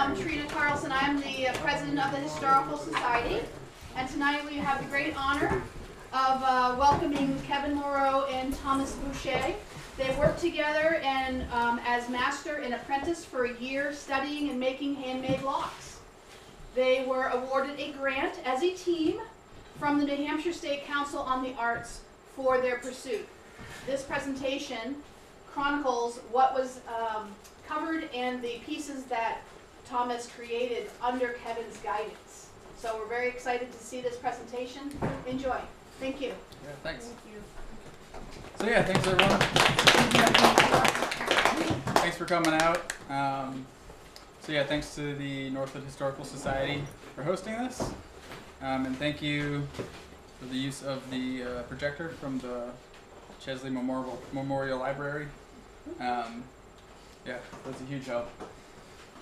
um, Trina Carlson. I'm the uh, president of the Historical Society. And tonight we have the great honor of uh, welcoming Kevin Moreau and Thomas Boucher. They worked together and um, as master and apprentice for a year studying and making handmade locks. They were awarded a grant as a team from the New Hampshire State Council on the Arts for their pursuit. This presentation chronicles what was um, covered and the pieces that Thomas created under Kevin's guidance. So we're very excited to see this presentation. Enjoy. Thank you. Yeah, thanks. Thank you. So yeah, thanks everyone. Thanks for coming out. Um, so yeah, thanks to the Northwood Historical Society for hosting this, um, and thank you for the use of the uh, projector from the Chesley Memorial Memorial Library. Um, yeah, that's a huge help.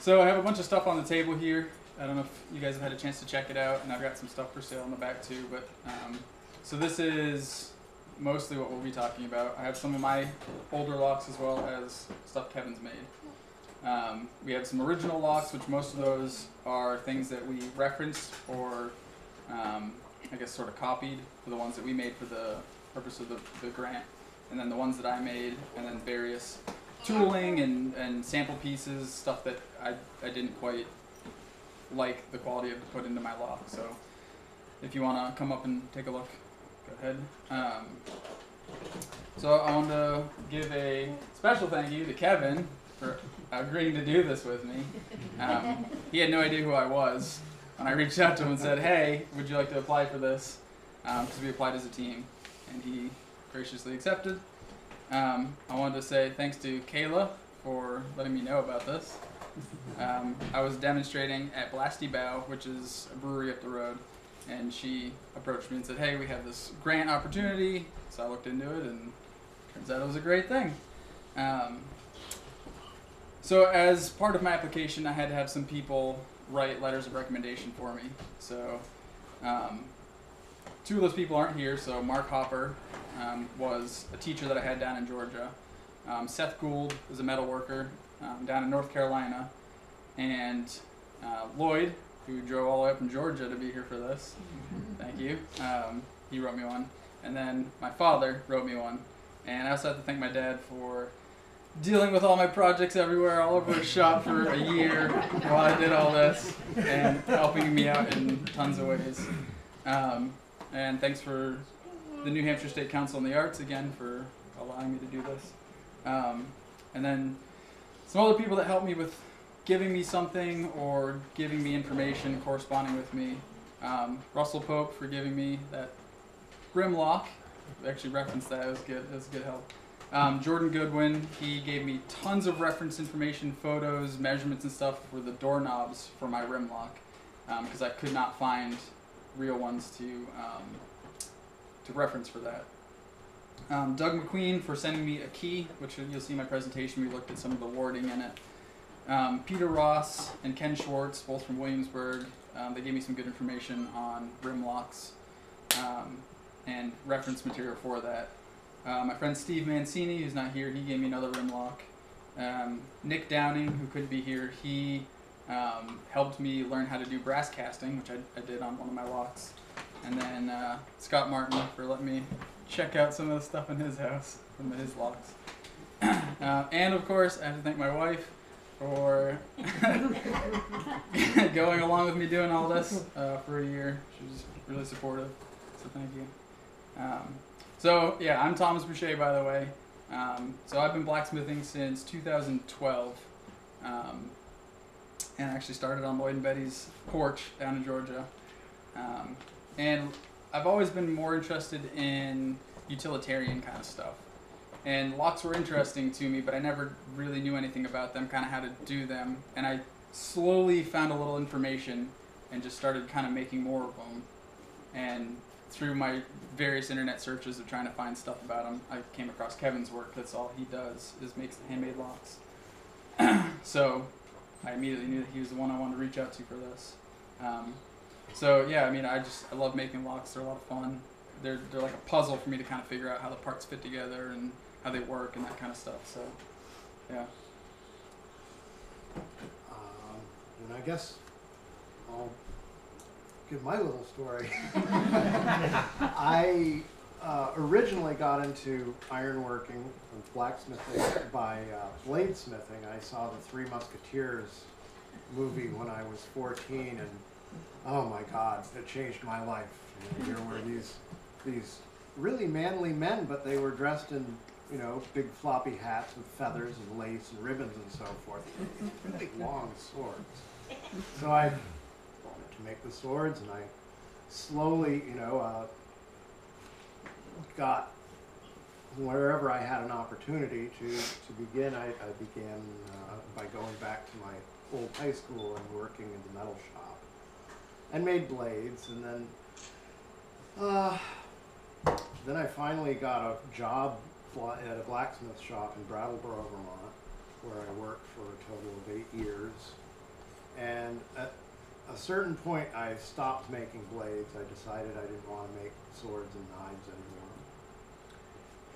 So I have a bunch of stuff on the table here. I don't know if you guys have had a chance to check it out, and I've got some stuff for sale in the back too. But um, so this is mostly what we'll be talking about. I have some of my older locks as well as stuff Kevin's made. Um, we have some original locks, which most of those are things that we referenced or um, I guess sort of copied for the ones that we made for the purpose of the, the grant. And then the ones that I made, and then various tooling and, and sample pieces, stuff that I, I didn't quite like the quality of to put into my lock. So if you want to come up and take a look, go ahead. Um, so I want to give a special thank you to Kevin for agreeing to do this with me. Um, he had no idea who I was when I reached out to him and said, "Hey, would you like to apply for this?" Because um, we applied as a team, and he graciously accepted. Um, I wanted to say thanks to Kayla for letting me know about this. Um, I was demonstrating at Blasty Bough, which is a brewery up the road, and she approached me and said, "Hey, we have this grant opportunity." So I looked into it, and turns out it was a great thing. Um, so as part of my application, I had to have some people write letters of recommendation for me. So um, two of those people aren't here. So Mark Hopper um, was a teacher that I had down in Georgia. Um, Seth Gould was a metal worker um, down in North Carolina, and uh, Lloyd, who drove all the way up from Georgia to be here for this. Thank you. Um, he wrote me one, and then my father wrote me one, and I also have to thank my dad for dealing with all my projects everywhere, all over his shop for a year while I did all this, and helping me out in tons of ways. Um, and thanks for the New Hampshire State Council on the Arts again for allowing me to do this. Um, and then some other people that helped me with giving me something or giving me information, corresponding with me. Um, Russell Pope for giving me that Grimlock. Actually referenced that. It was good. Was good help. Um, Jordan Goodwin, he gave me tons of reference information, photos, measurements, and stuff for the doorknobs for my rim lock because um, I could not find real ones to um, to reference for that. Um, Doug McQueen for sending me a key, which you'll see in my presentation. We looked at some of the wording in it. Um, Peter Ross and Ken Schwartz, both from Williamsburg, um, they gave me some good information on rim locks um, and reference material for that. Uh, my friend Steve Mancini, who's not here, he gave me another rim lock. Um, Nick Downing, who couldn't be here, he um, helped me learn how to do brass casting, which I, I did on one of my locks. And then uh, Scott Martin for letting me check out some of the stuff in his house, some of his locks. uh, and of course, I have to thank my wife for going along with me doing all this uh, for a year. She was really supportive, so thank you. Um, so yeah, I'm Thomas Boucher, by the way. Um, so I've been blacksmithing since 2012, um, and actually started on Lloyd and Betty's porch down in Georgia. Um, and I've always been more interested in utilitarian kind of stuff. And locks were interesting to me, but I never really knew anything about them, kind of how to do them. And I slowly found a little information and just started kind of making more of them. And through my various internet searches of trying to find stuff about them, I came across Kevin's work. That's all he does is makes handmade locks. so I immediately knew that he was the one I wanted to reach out to for this. Um, so yeah, I mean, I just I love making locks. They're a lot of fun. They're they're like a puzzle for me to kind of figure out how the parts fit together and how they work and that kind of stuff. So yeah. Um, when I guess I'll give my little story. I uh, originally got into ironworking and blacksmithing by uh, bladesmithing. I saw the Three Musketeers movie when I was 14, and oh my God, it changed my life. You know, here were these these really manly men, but they were dressed in you know big floppy hats with feathers and lace and ribbons and so forth. Really long swords. So I wanted to make the swords, and I slowly, you know, uh, got wherever I had an opportunity to, to begin, I, I began uh, by going back to my old high school and working in the metal shop and made blades and then uh, then I finally got a job at a blacksmith shop in Brattleboro, Vermont, where I worked for a total of eight years. And at a certain point, I stopped making blades. I decided I didn't want to make swords and knives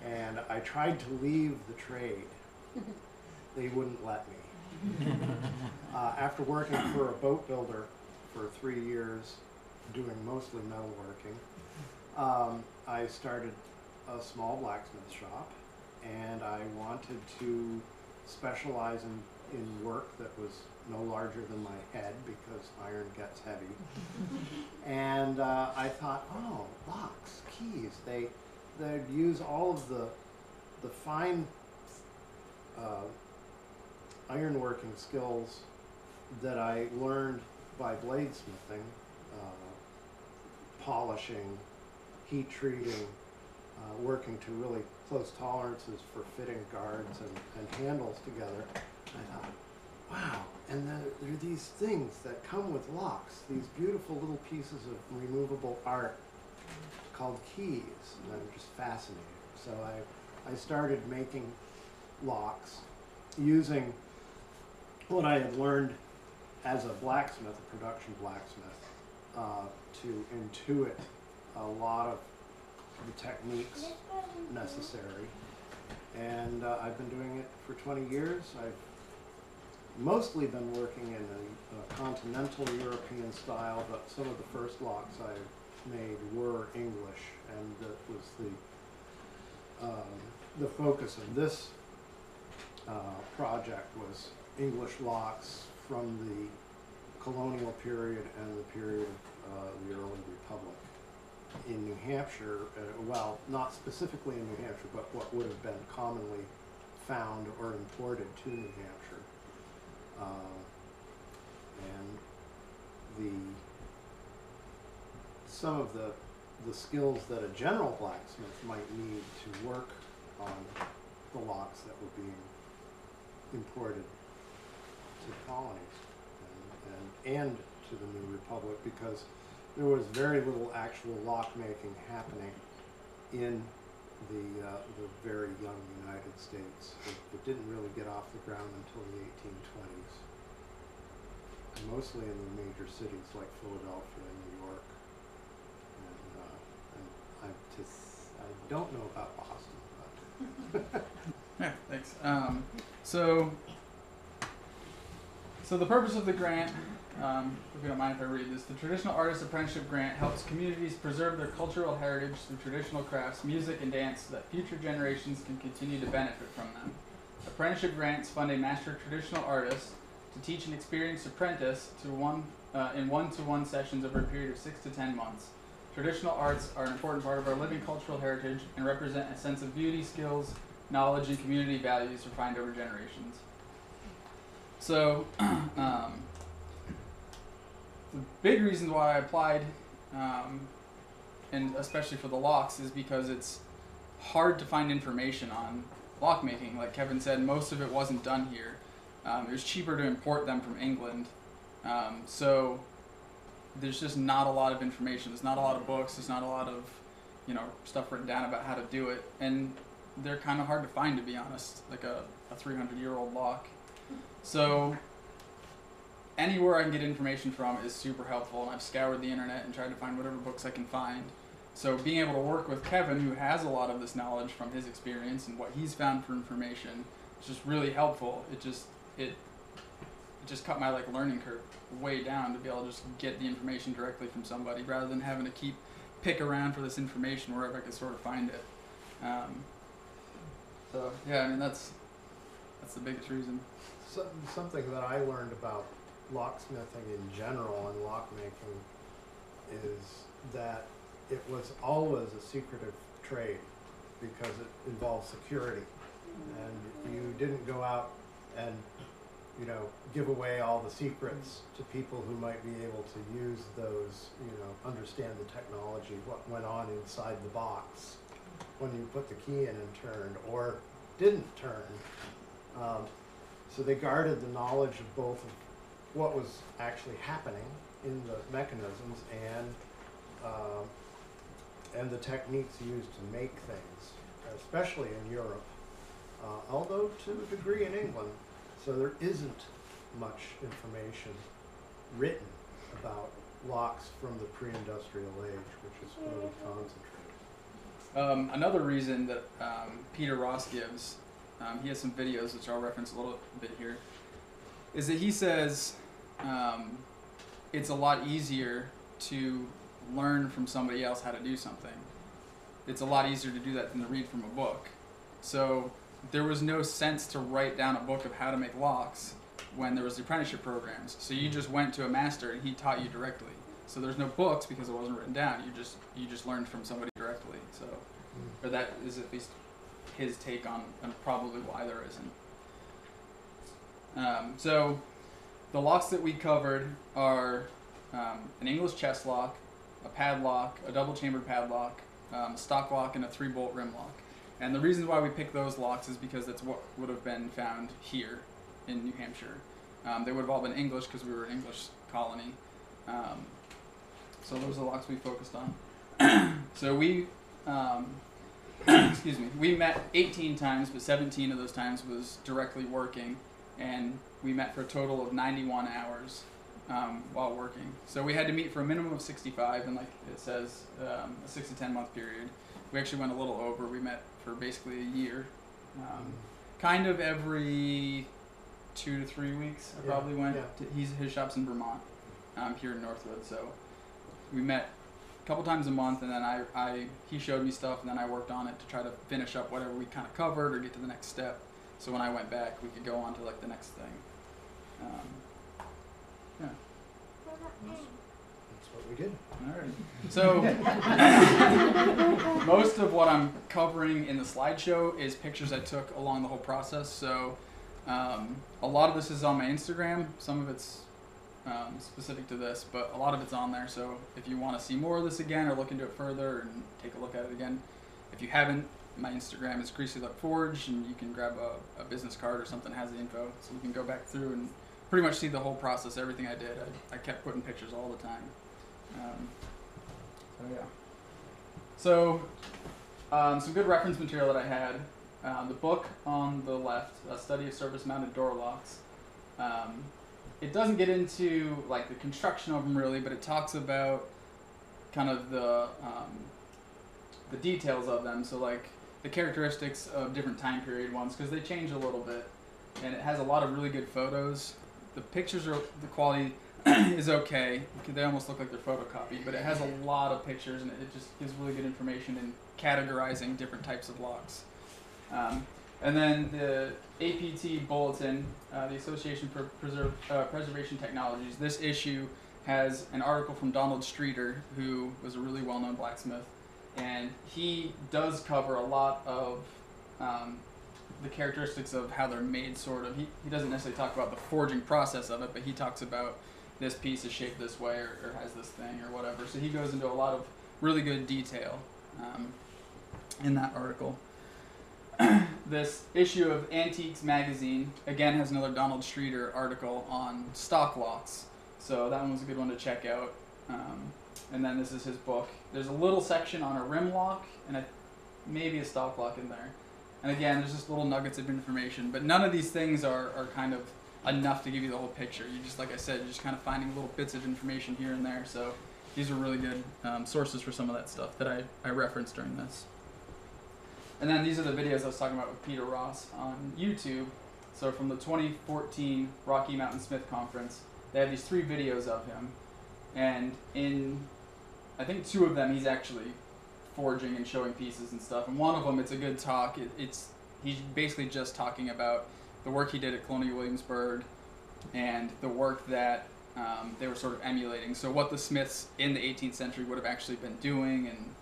anymore. And I tried to leave the trade. They wouldn't let me. Uh, after working for a boat builder for three years, doing mostly metalworking, um, I started a small blacksmith shop, and I wanted to specialize in, in work that was no larger than my head because iron gets heavy. and uh, I thought, oh, locks, keys. They they'd use all of the the fine uh, ironworking skills that I learned by bladesmithing, uh, polishing, heat treating, uh, working to really close tolerances for fitting guards and, and handles together. I thought, wow, and then there are these things that come with locks, these beautiful little pieces of removable art called keys, and I'm just fascinated. So I, I started making locks using what I had learned as a blacksmith, a production blacksmith, uh, to intuit a lot of the techniques necessary. And uh, I've been doing it for 20 years. I've mostly been working in a, a continental European style, but some of the first locks I made were English, and that was the um, the focus of this uh, project was English locks from the colonial period and the period of uh, the early republic in New Hampshire, uh, well, not specifically in New Hampshire, but what would have been commonly found or imported to New Hampshire. Uh, and the some of the the skills that a general blacksmith might need to work on the locks that were being imported to the colonies and, and, and to the new republic because there was very little actual lockmaking happening in the uh, the very young United States. It, it didn't really get off the ground until the 1820s, mostly in the major cities like Philadelphia and New York. And, uh, and I just I don't know about Boston, but Yeah, thanks. Um, so, so the purpose of the grant, um, if you don't mind if I read this, the Traditional Artist Apprenticeship Grant helps communities preserve their cultural heritage through traditional crafts, music, and dance so that future generations can continue to benefit from them. Apprenticeship grants fund a master traditional artist to teach an experienced apprentice to one uh, in one-to-one sessions over a period of six to ten months. Traditional arts are an important part of our living cultural heritage and represent a sense of beauty, skills, knowledge, and community values refined over generations. So, um, the big reason why I applied, um, and especially for the locks, is because it's hard to find information on lock making. Like Kevin said, most of it wasn't done here. Um, it was cheaper to import them from England. Um, so there's just not a lot of information. There's not a lot of books. There's not a lot of, you know, stuff written down about how to do it. And they're kind of hard to find, to be honest. Like a, a 300 year old lock. So anywhere I can get information from is super helpful. And I've scoured the internet and tried to find whatever books I can find. So being able to work with Kevin, who has a lot of this knowledge from his experience and what he's found for information, is just really helpful. It just it it just cut my like learning curve way down to be able to just get the information directly from somebody rather than having to keep pick around for this information wherever I could sort of find it. Um, so yeah, I mean that's that's the biggest reason. So, something that I learned about locksmithing in general and lockmaking is that it was always a secretive trade because it involved security. And you didn't go out and, you know, give away all the secrets to people who might be able to use those, you know, understand the technology, what went on inside the box when you put the key in and turned or didn't turn. Um, so they guarded the knowledge of both of what was actually happening in the mechanisms and um, and the techniques used to make things, especially in Europe, uh, although to a degree in England. So there isn't much information written about locks from the pre-industrial age, which is where concentrated. Um, another reason that um, Peter Ross gives, um, he has some videos which I'll reference a little bit here, is that he says um, it's a lot easier to learn from somebody else how to do something. It's a lot easier to do that than to read from a book. So there was no sense to write down a book of how to make locks when there was the apprenticeship programs. So you just went to a master and he taught you directly. So there's no books because it wasn't written down. You just you just learned from somebody directly. So or that is at least his take on, on probably why there isn't. Um, so the locks that we covered are um, an English chest lock, a padlock, a double chambered padlock, um, a stock lock, and a three bolt rim lock. And the reason why we picked those locks is because that's what would have been found here in New Hampshire. Um, they would have all been English because we were an English colony. Um, so those are the locks we focused on. so we, um, excuse me, we met 18 times, but 17 of those times was directly working, and we met for a total of 91 hours um, while working. So we had to meet for a minimum of 65, and like it says, um, a six to 10 month period. We actually went a little over. We met for basically a year, um, kind of every two to three weeks. I Yeah, probably went. yeah. To, he's his shop's in Vermont, um, here in Northwood. So we met a couple times a month, and then I, I he showed me stuff, and then I worked on it to try to finish up whatever we kind of covered or get to the next step. So when I went back, we could go on to like the next thing. Um, yeah. That's what we did. Alright. So most of what I'm covering in the slideshow is pictures I took along the whole process. So um, a lot of this is on my Instagram. Some of it's um, specific to this, but a lot of it's on there. So if you want to see more of this again or look into it further and take a look at it again, if you haven't, my Instagram is Greasy Forge, and you can grab a, a business card or something that has the info, so you can go back through and pretty much see the whole process, everything I did. I, I kept putting pictures all the time. Um, so yeah. So um, some good reference material that I had. Um, the book on the left, a study of surface-mounted door locks. Um, it doesn't get into like the construction of them really, but it talks about kind of the um, the details of them. So like the characteristics of different time period ones because they change a little bit, and it has a lot of really good photos. The pictures are the quality is okay. They almost look like they're photocopied, but it has a lot of pictures and it just gives really good information in categorizing different types of locks. Um, and then the APT bulletin, uh, the Association for uh, Preservation Technologies. This issue has an article from Donald Streeter, who was a really well-known blacksmith, and he does cover a lot of um, the characteristics of how they're made. Sort of. He, he doesn't necessarily talk about the forging process of it, but he talks about this piece is shaped this way or, or has this thing or whatever. So he goes into a lot of really good detail um, in that article. this issue of Antiques magazine again has another Donald Streeter article on stock locks. So that one was a good one to check out. Um, and then this is his book. There's a little section on a rim lock and a, maybe a stock lock in there. And again, there's just little nuggets of information. But none of these things are, are kind of enough to give you the whole picture. You just, like I said, you're just kind of finding little bits of information here and there. So these are really good um, sources for some of that stuff that I, I referenced during this. And then these are the videos I was talking about with Peter Ross on YouTube. So from the 2014 Rocky Mountain Smith Conference, they have these three videos of him, and in I think two of them he's actually forging and showing pieces and stuff. And one of them, it's a good talk. It, it's he's basically just talking about the work he did at Colonial Williamsburg and the work that um, they were sort of emulating. So what the Smiths in the 18th century would have actually been doing and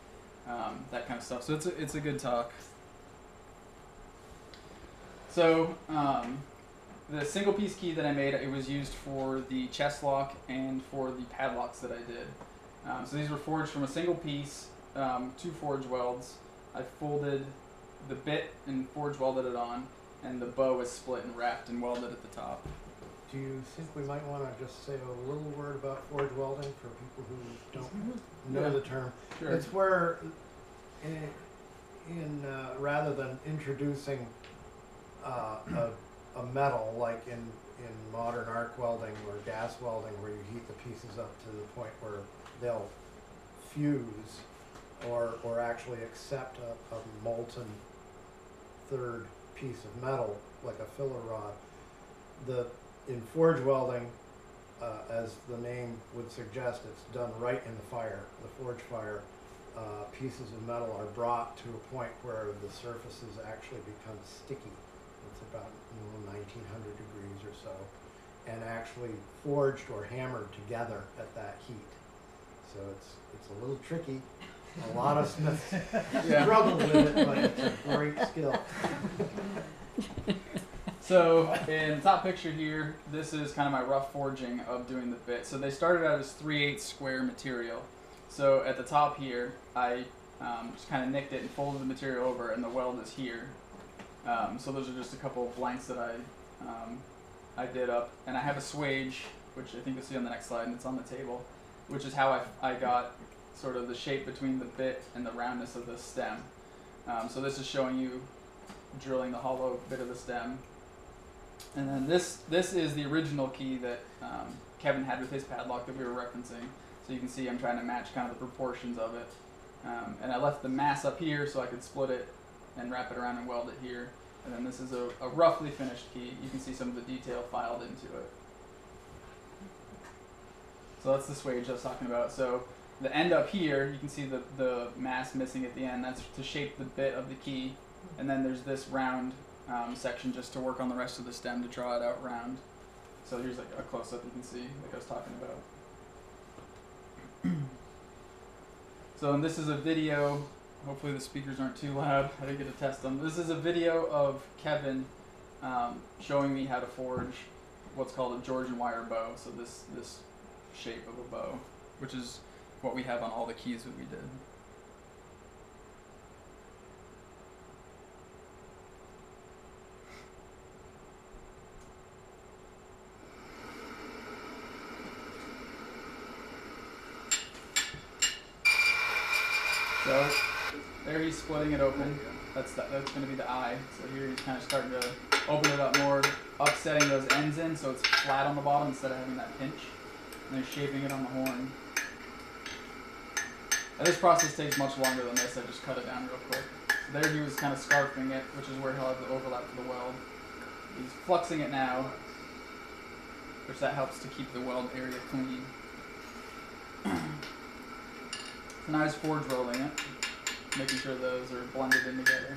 um, that kind of stuff. So it's a, it's a good talk. So um, the single piece key that I made, it was used for the chest lock and for the padlocks that I did. Um, so these were forged from a single piece, um, two forge welds. I folded the bit and forge welded it on, and the bow was split and wrapped and welded at the top. Do you think we might want to just say a little word about forge welding for people who don't know Yeah. the term? Sure. It's where, in, in uh, rather than introducing uh, a, a metal like in, in modern arc welding or gas welding, where you heat the pieces up to the point where they'll fuse or, or actually accept a, a molten third piece of metal like a filler rod. The in forge welding, uh, as the name would suggest, it's done right in the fire, the forge fire. Uh, pieces of metal are brought to a point where the surfaces actually become sticky. It's about you know, 1900 degrees or so, and actually forged or hammered together at that heat. So it's it's a little tricky. A lot of smiths Yeah. struggle with it, but it's a great skill. So in the top picture here, this is kind of my rough forging of doing the bit. So they started out as 3 8 square material. So at the top here, I um, just kind of nicked it and folded the material over, and the weld is here. Um, so those are just a couple of blanks that I um, I did up, and I have a swage, which I think you'll see on the next slide, and it's on the table, which is how I, I got sort of the shape between the bit and the roundness of the stem. Um, so this is showing you drilling the hollow bit of the stem. And then this this is the original key that um, Kevin had with his padlock that we were referencing. So you can see I'm trying to match kind of the proportions of it. Um, and I left the mass up here so I could split it and wrap it around and weld it here. And then this is a, a roughly finished key. You can see some of the detail filed into it. So that's the swage I was talking about. So the end up here, you can see the, the mass missing at the end. That's to shape the bit of the key. And then there's this round um, section just to work on the rest of the stem to draw it out round. So here's like a close up you can see, like I was talking about. so and this is a video. Hopefully the speakers aren't too loud. I didn't get to test them. This is a video of Kevin um, showing me how to forge what's called a Georgian wire bow. So this this shape of a bow, which is what we have on all the keys that we did. So there he's splitting it open. That's the, that's going to be the eye. So here he's kind of starting to open it up more, upsetting those ends in so it's flat on the bottom instead of having that pinch. And then shaping it on the horn. And this process takes much longer than this. I just cut it down real quick. So there he was kind of scarfing it, which is where he'll have the overlap for the weld. He's fluxing it now, which that helps to keep the weld area clean. So now he's forge welding it, making sure those are blended in together.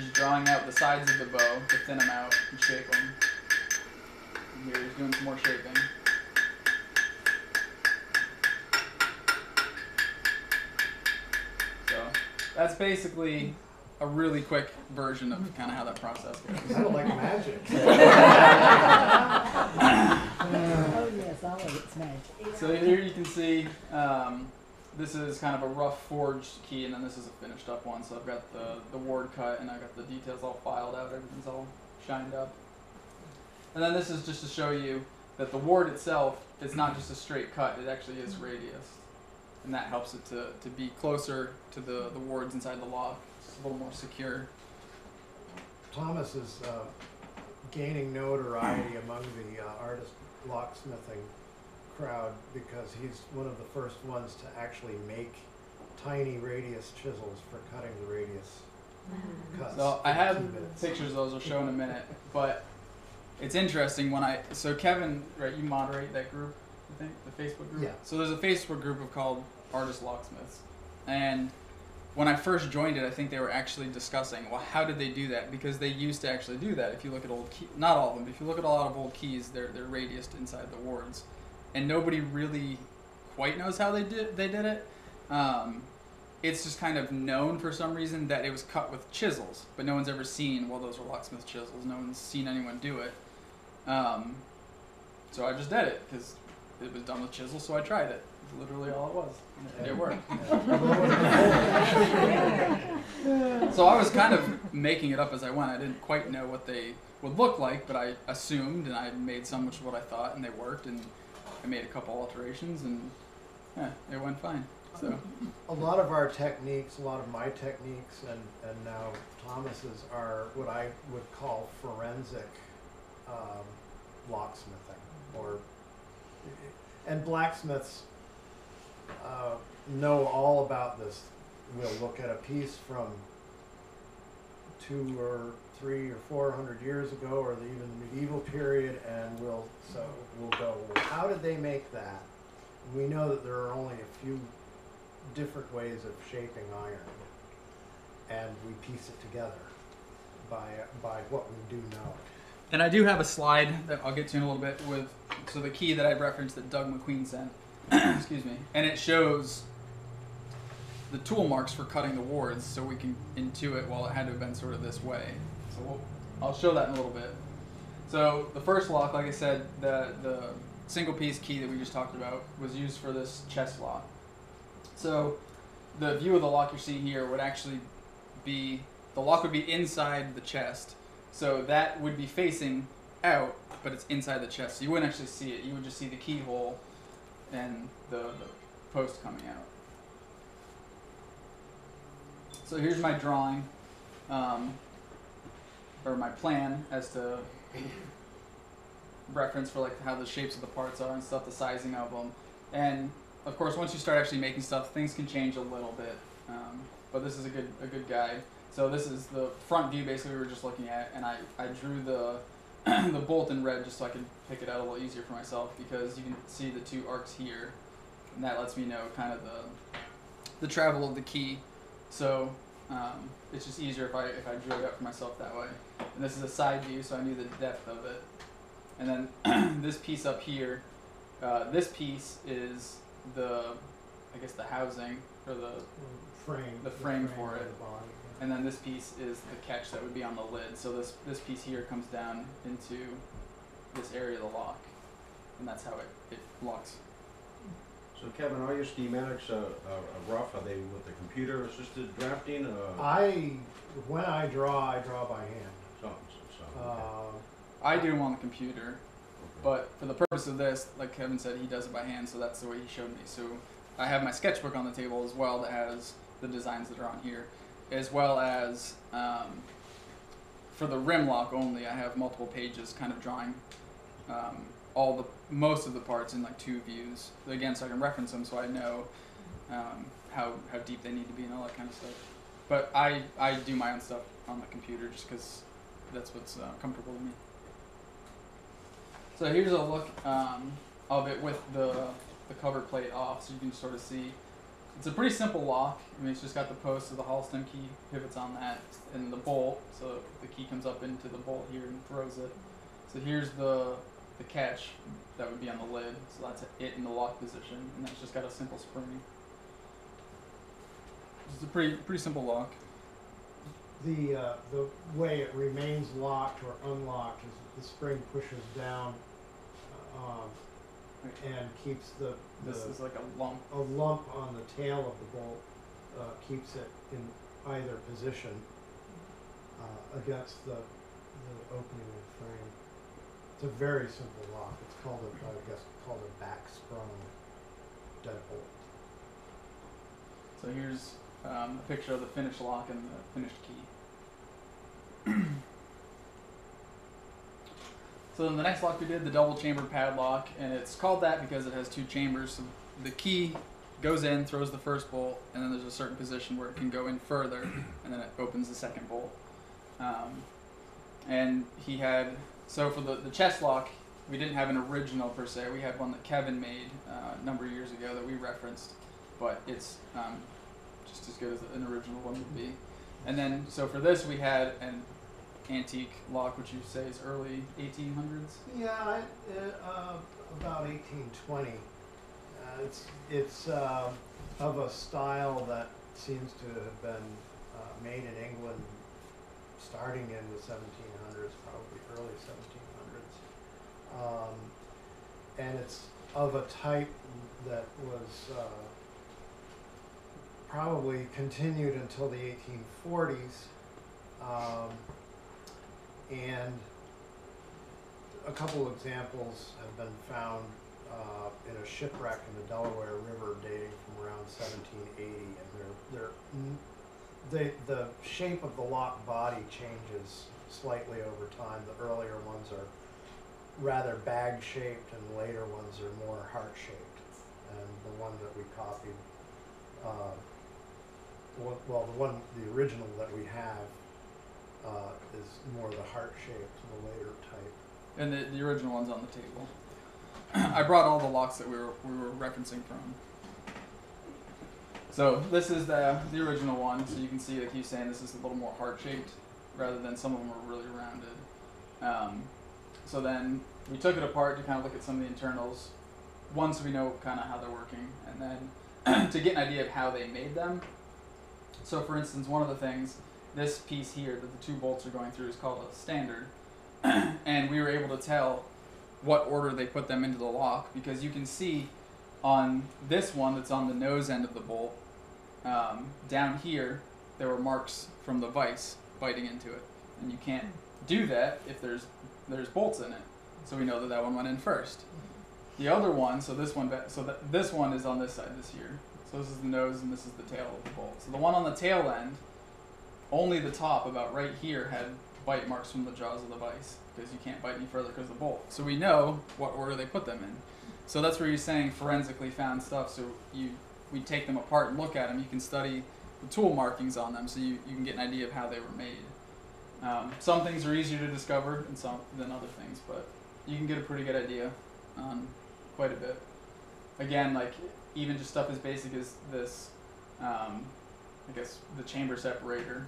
Just drawing out the sides of the bow to thin them out and shape them. And here he's doing some more shaping. So that's basically a really quick version of kind of how that process goes. Kind of like magic. Oh, yes, all of it's magic. So here you can see um, this is kind of a rough forged key, and then this is a finished up one. So I've got the, the ward cut, and I've got the details all filed out. Everything's all shined up. And then this is just to show you that the ward itself is not just a straight cut; it actually is radius, and that helps it to, to be closer to the, the wards inside the lock. It's a little more secure. Thomas is uh, gaining notoriety among the uh, artist locksmithing crowd because he's one of the first ones to actually make tiny radius chisels for cutting the radius mm-hmm. cuts So I have pictures of those I'll show in a minute, but it's interesting when I so Kevin, right? You moderate that group, I think, the Facebook group. Yeah. So there's a Facebook group of called Artist Locksmiths, and when I first joined it, I think they were actually discussing, well, how did they do that? Because they used to actually do that. If you look at old key, not all of them, but if you look at a lot of old keys, they're they're radiused inside the wards, and nobody really quite knows how they did they did it. Um, it's just kind of known for some reason that it was cut with chisels, but no one's ever seen. Well, those were locksmith chisels. No one's seen anyone do it. Um, so I just did it because it was done with chisels. So I tried it. It's literally all it was. And it, it worked. so I was kind of making it up as I went. I didn't quite know what they would look like, but I assumed, and I made some, which is what I thought, and they worked. And I made a couple alterations, and yeah, it went fine. So. A lot of our techniques, a lot of my techniques, and, and now Thomas's are what I would call forensic um, locksmithing, or and blacksmiths uh, know all about this. We'll look at a piece from two or three or four hundred years ago, or the, even the medieval period, and we'll so we'll go. Well, how did they make that? We know that there are only a few different ways of shaping iron, and we piece it together by by what we do know. And I do have a slide that I'll get to in a little bit with so the key that I referenced that Doug McQueen sent. excuse me, and it shows the tool marks for cutting the wards, so we can intuit. Well, it had to have been sort of this way. So we'll, I'll show that in a little bit. So the first lock, like I said, the the single piece key that we just talked about was used for this chest lock. So the view of the lock you're seeing here would actually be the lock would be inside the chest. So that would be facing out, but it's inside the chest. So you wouldn't actually see it. You would just see the keyhole and the, the post coming out. So here's my drawing, um, or my plan as to reference for like how the shapes of the parts are and stuff, the sizing of them, and of course once you start actually making stuff, things can change a little bit. Um, but this is a good a good guide. So this is the front view basically we were just looking at, and I, I drew the the bolt in red just so I could pick it out a little easier for myself because you can see the two arcs here, and that lets me know kind of the the travel of the key. So um, it's just easier if I if I drew it out for myself that way. And this is a side view, so I knew the depth of it. And then this piece up here, uh, this piece is the I guess the housing or the Frame. The frame for it. the body. and then this piece is the catch that would be on the lid. So this this piece here comes down into this area of the lock, and that's how it, it locks. So Kevin, are your schematics uh, uh, rough? Are they with the computer assisted drafting? Uh, I when I draw, I draw by hand. so, so, so, okay. Uh, I do them on the computer, but for the purpose of this, like Kevin said, he does it by hand, so that's the way he showed me. So I have my sketchbook on the table as well that has the designs that are on here, as well as um, for the rim lock only, I have multiple pages kind of drawing um, all the most of the parts in like two views. Again, so I can reference them, so I know um, how how deep they need to be and all that kind of stuff. But I I do my own stuff on the computer just because that's what's uh, comfortable to me. So here's a look um, of it with the the cover plate off, so you can sort of see. It's a pretty simple lock. I mean, it's just got the post of the hollow stem key pivots on that, and the bolt. So the key comes up into the bolt here and throws it. So here's the the catch that would be on the lid. So that's it in the lock position, and that's just got a simple spring. It's a pretty pretty simple lock. The uh, the way it remains locked or unlocked is the spring pushes down um, and keeps the, the This is like a lump. a lump on the tail of the bolt uh, keeps it in either position uh, against the, the opening of the frame. It's a very simple lock. It's called a, I guess called a back sprung deadbolt. So here's um, a picture of the finished lock and the finished key. so then the next lock we did, the double chamber padlock, and it's called that because it has two chambers. So the key goes in, throws the first bolt, and then there's a certain position where it can go in further, and then it opens the second bolt. Um, and he had so for the the chest lock, we didn't have an original per se. We had one that Kevin made uh, a number of years ago that we referenced, but it's um, just as good as an original one would be. And then so for this we had an antique lock, which you say is early 1800s. Yeah, I, uh, about eighteen twenty. Uh, it's it's uh, of a style that seems to have been uh, made in England, starting in the seventeen hundreds, probably early seventeen hundreds. Um, and it's of a type that was uh, probably continued until the 1840s. Um, and a couple examples have been found uh, in a shipwreck in the Delaware River dating from around 1780, and they're they're they, the shape of the lock body changes slightly over time. The earlier ones are rather bag shaped, and later ones are more heart shaped. And the one that we copied, uh, well, the one the original that we have uh, is more the heart shaped, the later type. And the, the original one's on the table. I brought all the locks that we were we were referencing from. So this is the the original one. So you can see, like he's saying, this is a little more heart shaped, rather than some of them are really rounded. Um, so then we took it apart to kind of look at some of the internals. Once we know kind of how they're working, and then to get an idea of how they made them. So for instance, one of the things, this piece here that the two bolts are going through is called a standard. And we were able to tell what order they put them into the lock because you can see on this one that's on the nose end of the bolt um, down here there were marks from the vise biting into it. And you can't do that if there's there's bolts in it. So we know that that one went in first. The other one so this one so this one is on this side this here so this is the nose and this is the tail of the bolt so the one on the tail end only the top about right here had bite marks from the jaws of the vise because you can't bite any further because of the bolt. So we know what order they put them in. So that's where you're saying forensically found stuff. So you we take them apart and look at them. You can study the tool markings on them, so you, you can get an idea of how they were made. Um, some things are easier to discover and some than other things, but you can get a pretty good idea on quite a bit. Again, like even just stuff as basic as this, um, I guess the chamber separator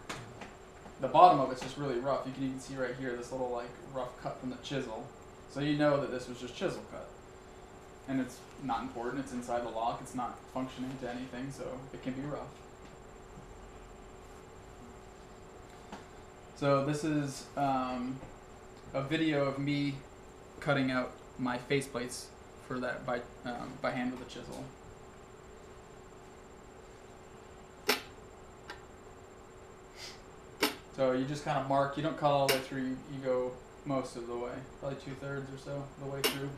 the bottom of it's just really rough. You can even see right here this little like rough cut from the chisel. So you know that this was just chisel cut. And it's not important, it's inside the lock, it's not functioning to anything, so it can be rough. So this is um, a video of me cutting out my faceplates for that by um, by hand with a chisel. So you just kind of mark. You don't cut all the way through. You, you go most of the way, probably two thirds or so the way through.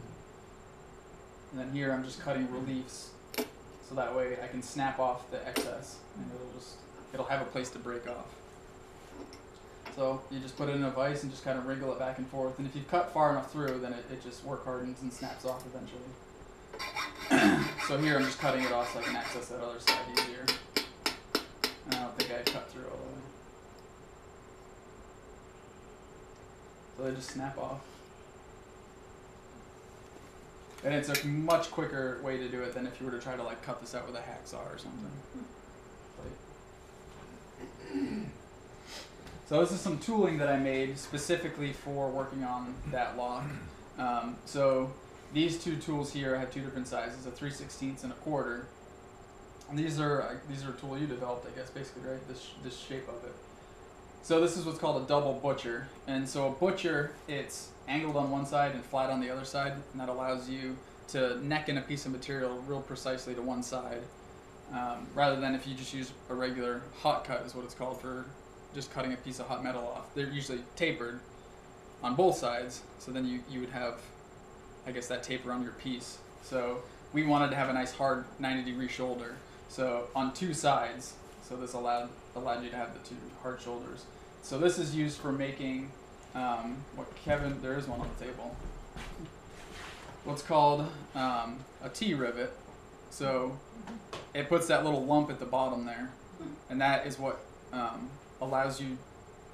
And then here I'm just cutting reliefs, so that way I can snap off the excess, and it'll just it'll have a place to break off. So you just put it in a vise and just kind of wriggle it back and forth. And if you cut far enough through, then it, it just work hardens and snaps off eventually. so here I'm just cutting it off so I can access that other side easier. And I don't think I cut through all the way. They just snap off. And it's a much quicker way to do it than if you were to try to like cut this out with a hacksaw or something. So this is some tooling that I made specifically for working on that lock. Um, so these two tools here have two different sizes, a 3 16ths and a quarter. And these are uh, these are a tool you developed, I guess, basically, right? This this shape of it. So this is what's called a double butcher. And so a butcher, it's angled on one side and flat on the other side, and that allows you to neck in a piece of material real precisely to one side, um, rather than if you just use a regular hot cut, is what it's called for just cutting a piece of hot metal off. They're usually tapered on both sides, so then you, you would have, I guess, that taper on your piece. So we wanted to have a nice hard 90 degree shoulder. So on two sides, so this allowed allowed you to have the two hard shoulders. So this is used for making um, what Kevin. There is one on the table. What's called um, a T rivet. So it puts that little lump at the bottom there, and that is what um, allows you.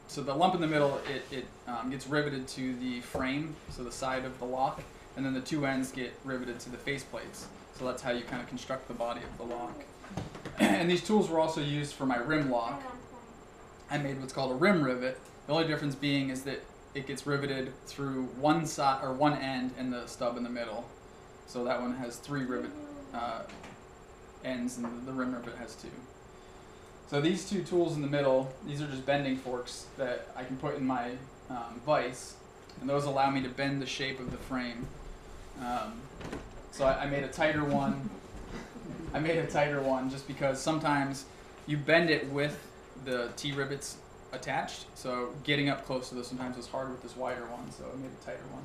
So the lump in the middle, it, it um, gets riveted to the frame, so the side of the lock, and then the two ends get riveted to the face plates. So that's how you kind of construct the body of the lock. and these tools were also used for my rim lock. I made what's called a rim rivet. The only difference being is that it gets riveted through one side or one end and the stub in the middle. So that one has three rivet uh, ends, and the rim rivet has two. So these two tools in the middle, these are just bending forks that I can put in my um, vise, and those allow me to bend the shape of the frame. Um, so I, I made a tighter one. I made a tighter one just because sometimes you bend it with the T rivets attached. So getting up close to this sometimes is hard with this wider one. So I made a tighter one.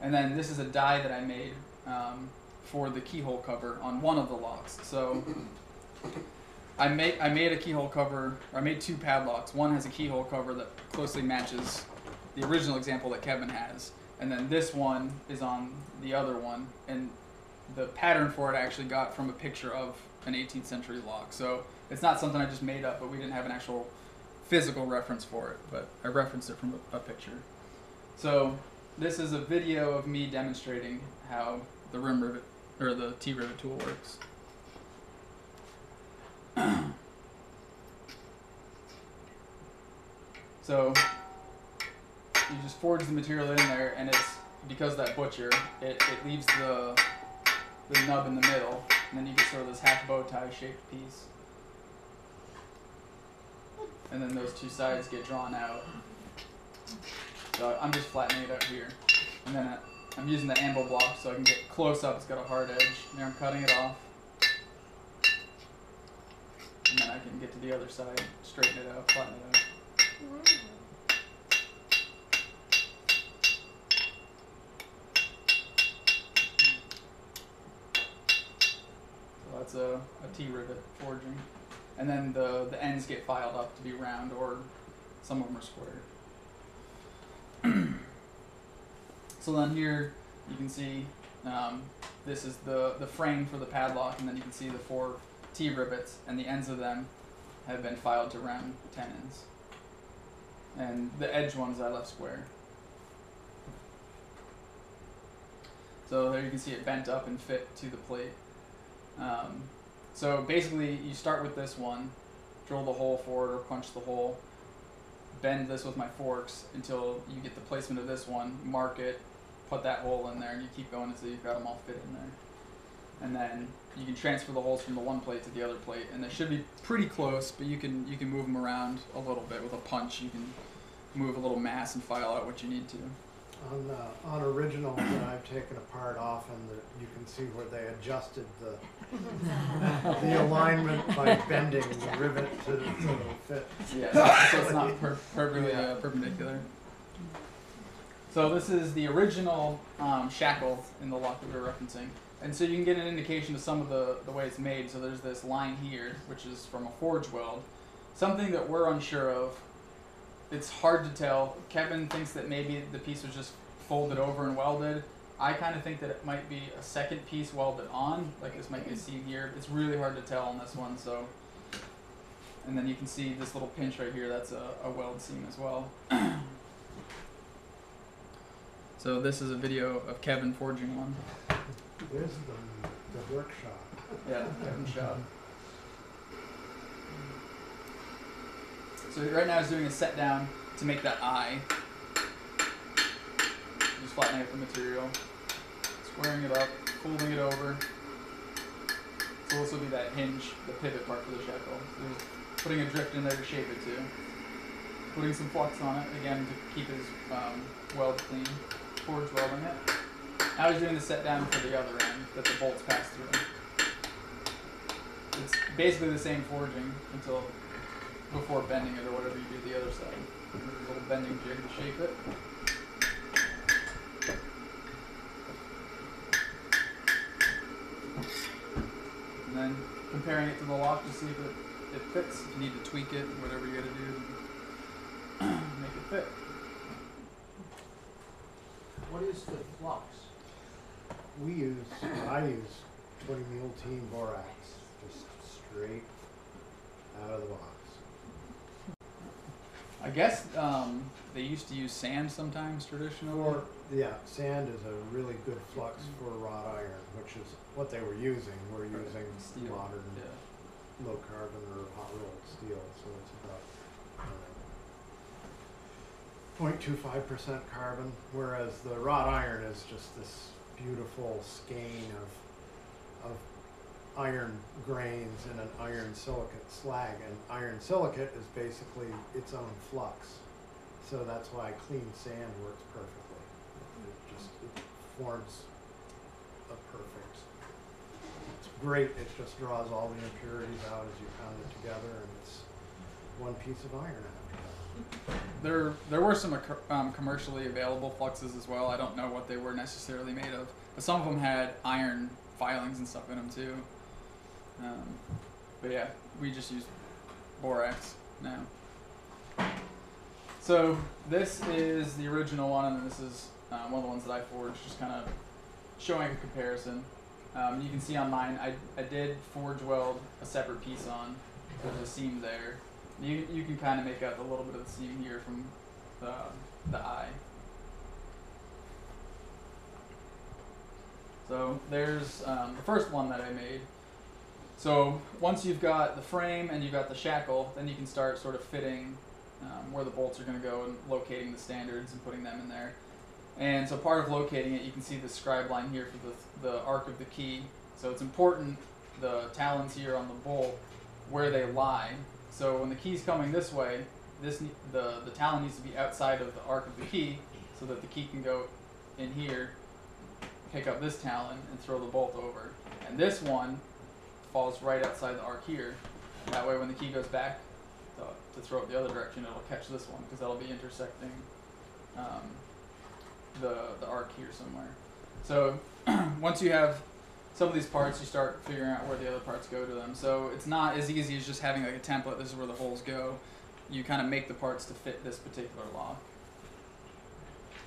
And then this is a die that I made um, for the keyhole cover on one of the locks. So I made I made a keyhole cover. Or I made two padlocks. One has a keyhole cover that closely matches the original example that Kevin has, and then this one is on the other one. And the pattern for it I actually got from a picture of an 18th century lock. So it's not something I just made up, but we didn't have an actual physical reference for it, but I referenced it from a, a picture. So this is a video of me demonstrating how the rim rivet or the T rivet tool works. so you just forge the material in there, and it's because that butcher, it, it leaves the the nub in the middle, and then you get sort of this half bow tie shaped piece. And then those two sides get drawn out. So I'm just flattening it out here. And then I'm using the anvil block so I can get close up. It's got a hard edge. There I'm cutting it off. And then I can get to the other side, straighten it out, flatten it out. That's a, a T rivet forging. And then the, the ends get filed up to be round or some of them are square. so then here you can see um, this is the, the frame for the padlock and then you can see the four T rivets and the ends of them have been filed to round tenons. And the edge ones I left square. So there you can see it bent up and fit to the plate. Um, so basically, you start with this one, drill the hole for it or punch the hole, bend this with my forks until you get the placement of this one, mark it, put that hole in there, and you keep going until you've got them all fit in there. And then you can transfer the holes from the one plate to the other plate, and they should be pretty close, but you can you can move them around a little bit with a punch. You can move a little mass and file out what you need to. On, uh, on originals that I've taken apart often, that you can see where they adjusted the, the alignment by bending the rivet to, so it'll fit. Yeah, so it's not per- perfectly uh, perpendicular. So this is the original um, shackle in the lock that we were referencing. And so you can get an indication of some of the, the way it's made. So there's this line here, which is from a forge weld. Something that we're unsure of, it's hard to tell. Kevin thinks that maybe the piece was just folded over and welded. I kind of think that it might be a second piece welded on, like this might be a seam here. It's really hard to tell on this one, so. And then you can see this little pinch right here, that's a, a weld seam as well. so this is a video of Kevin forging one. There's the, the workshop. Yeah, Kevin's shop. So right now he's doing a set down to make that eye. Just flattening out the material, squaring it up, folding it over. So this will be that hinge, the pivot part for the shackle. So he's putting a drift in there to shape it too. Putting some flux on it again to keep his um, weld clean. Forge welding it. Now he's doing the set down for the other end that the bolts pass through. It's basically the same forging until before bending it or whatever you do the other side. There's a little bending jig to shape it. And then comparing it to the lock to see if it, it fits. If you need to tweak it, whatever you gotta do to make it fit. What is the flux? We use, I use twenty mule team borax just straight out of the box. I guess um, they used to use sand sometimes traditionally. Or, yeah, sand is a really good flux for wrought iron, which is what they were using. We're using Steel. modern yeah. low carbon or hot rolled steel, so it's about point two five percent carbon, whereas the wrought iron is just this beautiful skein of of iron grains in an iron silicate slag, and iron silicate is basically its own flux. So that's why clean sand works perfectly. It just it forms a perfect it's great, it just draws all the impurities out as you pound it together and it's one piece of iron after that. There, there were some um, commercially available fluxes as well. I don't know what they were necessarily made of, but some of them had iron filings and stuff in them too. Um, but yeah, we just use borax now. So this is the original one, and this is uh, one of the ones that I forged, just kind of showing a comparison. Um, you can see on mine, I, I did forge weld a separate piece on. There's a seam there. You, you can kind of make out a little bit of the seam here from the, the eye. So there's um, the first one that I made. So once you've got the frame and you've got the shackle, then you can start sort of fitting um, where the bolts are going to go and locating the standards and putting them in there. And so part of locating it, you can see the scribe line here for the, the arc of the key. So it's important the talons here on the bolt where they lie. So when the key's coming this way, this the the talon needs to be outside of the arc of the key, so that the key can go in here, pick up this talon, and throw the bolt over. And this one falls right outside the arc here. That way, when the key goes back to, to throw it the other direction, it'll catch this one because that'll be intersecting um, the the arc here somewhere. So once you have some of these parts, you start figuring out where the other parts go to them. So it's not as easy as just having like a template. This is where the holes go. You kind of make the parts to fit this particular lock,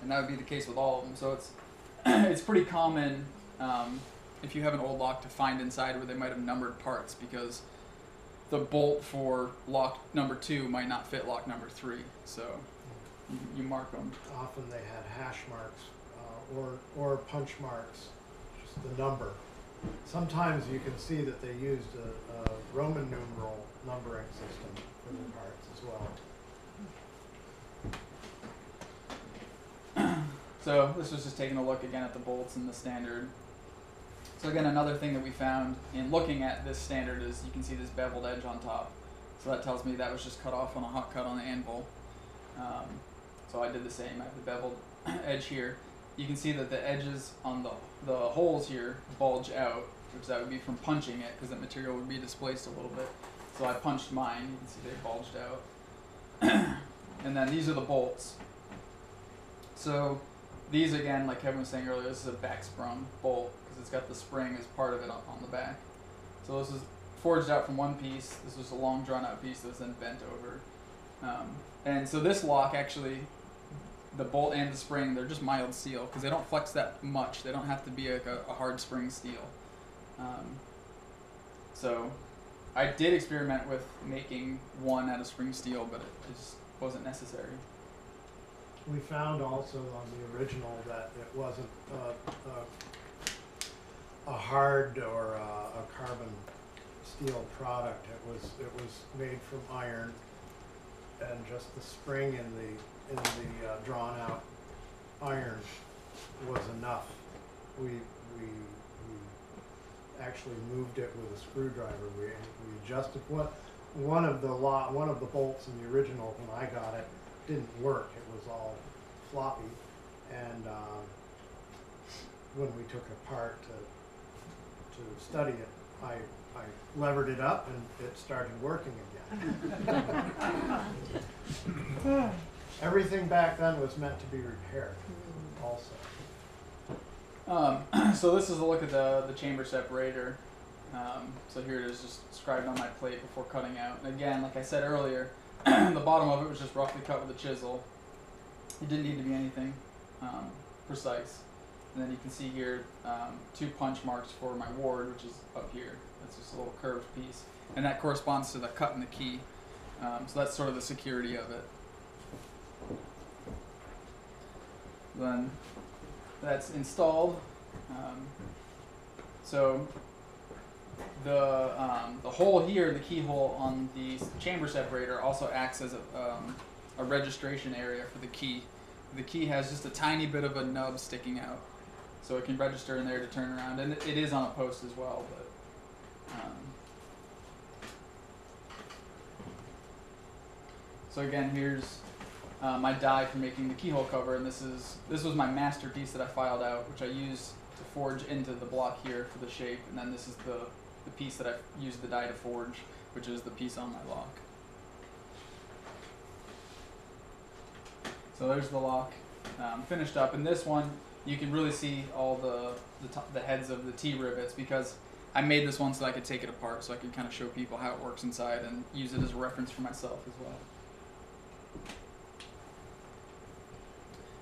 and that would be the case with all of them. So it's it's pretty common um, if you have an old lock to find inside where they might have numbered parts because the bolt for lock number two might not fit lock number three. So you, you mark them. Often they had hash marks, uh, or, or punch marks, just the number. Sometimes you can see that they used a, a Roman numeral numbering system for the parts as well. So this was just taking a look again at the bolts and the standard. So again, another thing that we found in looking at this standard is you can see this beveled edge on top. So that tells me that was just cut off on a hot cut on the anvil. Um, so I did the same. I have the beveled edge here. You can see that the edges on the the holes here bulge out, which that would be from punching it because that material would be displaced a little bit. So I punched mine. You can see they bulged out. and then these are the bolts. So these again, like Kevin was saying earlier, this is a back sprung bolt because it's got the spring as part of it on, the back. So this is forged out from one piece. This was a long drawn out piece that was then bent over. Um, and so this lock actually, the bolt and the spring, they're just mild steel because they don't flex that much. They don't have to be like a, a hard spring steel. Um, so I did experiment with making one out of spring steel, but it, just wasn't necessary. We found also on the original that it wasn't a, a hard or a, a carbon steel product. It was it was made from iron, and just the spring in the in the uh, drawn out iron was enough. We we we actually moved it with a screwdriver. We we adjusted what one of the lot one of the bolts in the original when I got it didn't work. It was all floppy, and um, when we took it apart to to study it, I I levered it up and it started working again. Everything back then was meant to be repaired, also. Um, so this is a look at the, the chamber separator. Um, so here it is just scribed on my plate before cutting out. And again, like I said earlier, the bottom of it was just roughly cut with a chisel. It didn't need to be anything um, precise. And then you can see here um, two punch marks for my ward, which is up here. That's just a little curved piece, and that corresponds to the cut in the key. Um, so that's sort of the security of it. Then that's installed. Um, so the um, the hole here, the keyhole on the chamber separator, also acts as a, um, a registration area for the key. The key has just a tiny bit of a nub sticking out, so it can register in there to turn around, and it, is on a post as well. But um, so again, here's uh, my die for making the keyhole cover, and this is this was my masterpiece that I filed out, which I used to forge into the block here for the shape, and then this is the the piece that I used the die to forge, which is the piece on my lock. So there's the lock um, finished up, and this one you can really see all the the, top, the heads of the T rivets because I made this one so I could take it apart, so I could kind of show people how it works inside and use it as a reference for myself as well.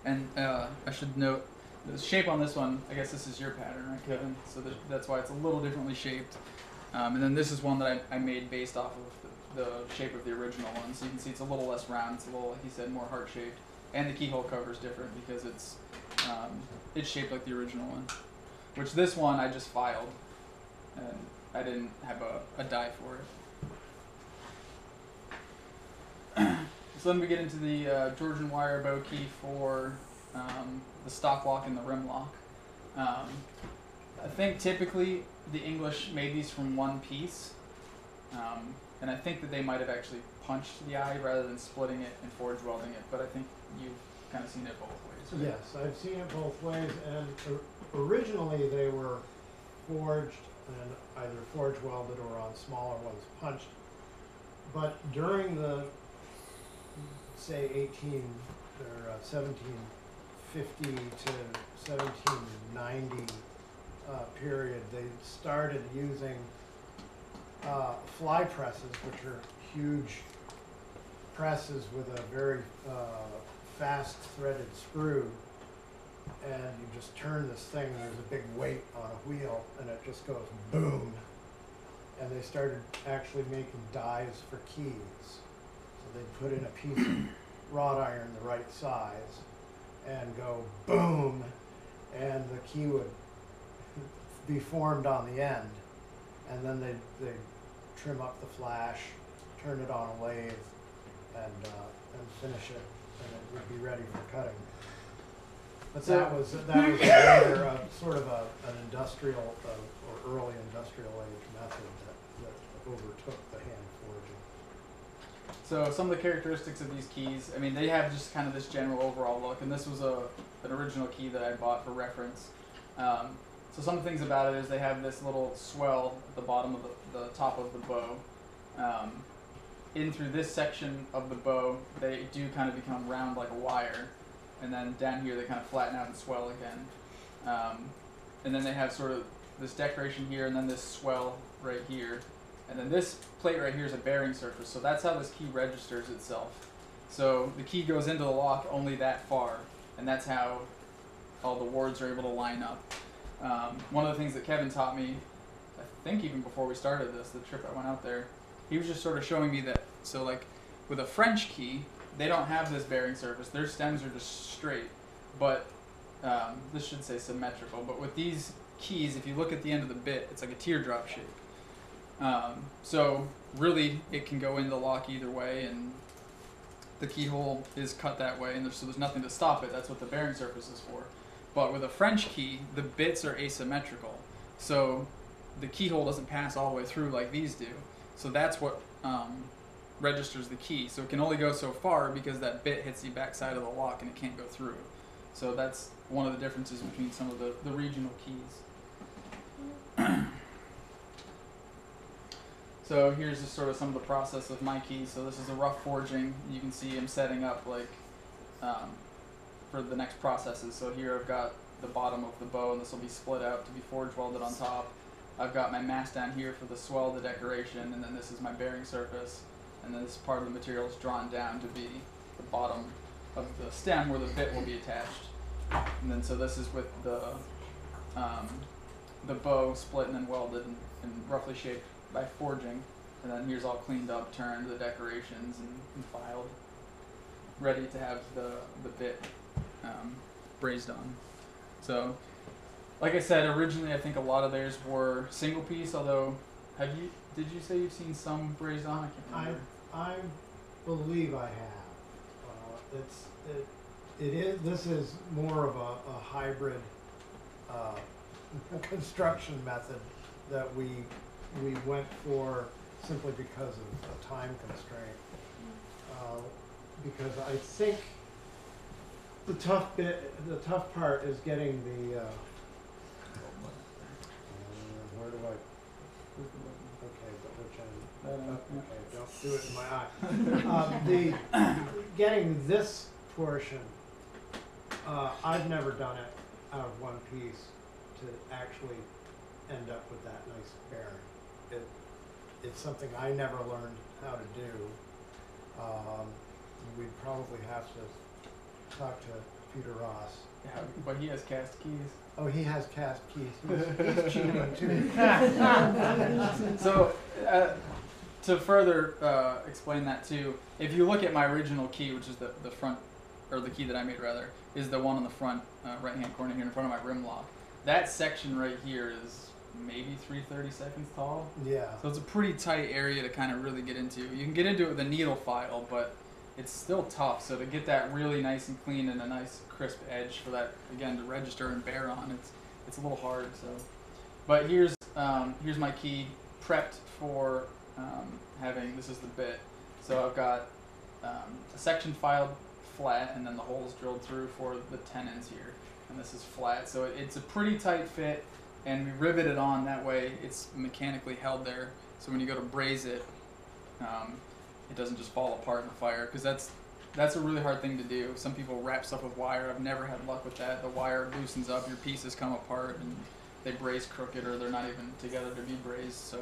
And uh, I should note the shape on this one. I guess this is your pattern, right, Kevin? So that, that's why it's a little differently shaped. Um, and then this is one that I, I made based off of the, the shape of the original one. So you can see it's a little less round. It's a little, like he said, more heart shaped. And the keyhole cover is different because it's um, it's shaped like the original one. Which this one I just filed, and I didn't have a, a die for it. so then we get into the uh, Georgian wire bow key for um, the stock lock and the rim lock. Um, I think typically the English made these from one piece, um, and I think that they might have actually punched the eye rather than splitting it and forge welding it. But I think you've kind of seen it both ways. right? Yes, I've seen it both ways, and o- originally they were forged and either forge welded or on smaller ones punched. But during the, say eighteen, or uh, seventeen fifty to seventeen ninety, uh, period, they started using, uh, fly presses, which are huge presses with a very, uh, fast threaded screw and you just turn this thing and there's a big weight on a wheel and it just goes boom. And they started actually making dies for keys. So they'd put in a piece of wrought iron the right size and go boom and the key would be formed on the end. And then they'd, they'd trim up the flash, turn it on a lathe and, uh, and finish it and it would be ready for cutting. But So- that was, that was later, uh, sort of a, an industrial, uh, or early industrial age method that, that overtook the hand forging. So some of the characteristics of these keys, I mean, they have just kind of this general overall look, and this was a an original key that I bought for reference. Um, so some things about it is they have this little swell at the bottom of the, the top of the bow. Um, in through this section of the bow, they do kind of become round like a wire, and then down here they kind of flatten out and swell again. Um, and then they have sort of this decoration here, and then this swell right here, and then this plate right here is a bearing surface, so that's how this key registers itself. So the key goes into the lock only that far, and that's how all the wards are able to line up. Um, one of the things that Kevin taught me, I think even before we started this, the trip I went out there, he was just sort of showing me that. So like with a French key, they don't have this bearing surface; their stems are just straight. But um, this should say symmetrical. But with these keys, if you look at the end of the bit, it's like a teardrop shape. Um, so really, it can go in the lock either way, and the keyhole is cut that way, and there's, so there's nothing to stop it. That's what the bearing surface is for. But with a French key, the bits are asymmetrical, so the keyhole doesn't pass all the way through like these do. So that's what um, registers the key. So it can only go so far because that bit hits the backside of the lock and it can't go through. So that's one of the differences between some of the, the regional keys. So here's just sort of some of the process of my keys. So this is a rough forging. You can see I'm setting up like um, for the next processes. So here I've got the bottom of the bow, and this will be split out to be forge welded on top. I've got my mass down here for the swell, the decoration, and then this is my bearing surface, and then this part of the material is drawn down to be the bottom of the stem where the bit will be attached. and then so this is with the um, the bow split and then welded and, and roughly shaped by forging, and then here's all cleaned up, turned, the decorations and, and filed, ready to have the the bit um, brazed on. So, like I said, originally I think a lot of theirs were single piece. Although, have you? Did you say you've seen some brazed on? I can't I, remember. I believe I have. Uh, it's, it, it is, this is more of a, a hybrid, uh, construction method that we, we went for simply because of a time constraint. Uh, because I think the tough bit, the tough part is getting the, uh, where do I, okay, but which end? Uh, Okay, don't do it in my eye. Um, the, getting this portion, uh, I've never done it out of one piece to actually end up with that nice bearing. It, it's something I never learned how to do. Um, we'd probably have to talk to Peter Ross. Yeah, but he has cast keys. Oh, he has cast keys. He's, he's cheating too. So, uh, to further uh, explain that too, if you look at my original key, which is the, the front, or the key that I made rather, is the one on the front uh, right hand corner here in front of my rim lock. That section right here is maybe 330 seconds tall. Yeah. So it's a pretty tight area to kind of really get into. You can get into it with a needle file, but it's still tough. So to get that really nice and clean and a nice crisp edge for that again to register and bear on, it's it's a little hard. So, but here's um, here's my key prepped for um, having this is the bit. So I've got um, a section filed flat and then the holes drilled through for the tenons here, and this is flat. So it, it's a pretty tight fit, and we rivet it on that way. It's mechanically held there. So when you go to braze it, um, it doesn't just fall apart in the fire because that's that's a really hard thing to do. Some people wrap stuff with wire. I've never had luck with that. The wire loosens up, your pieces come apart, and they braze crooked or they're not even together to be brazed. So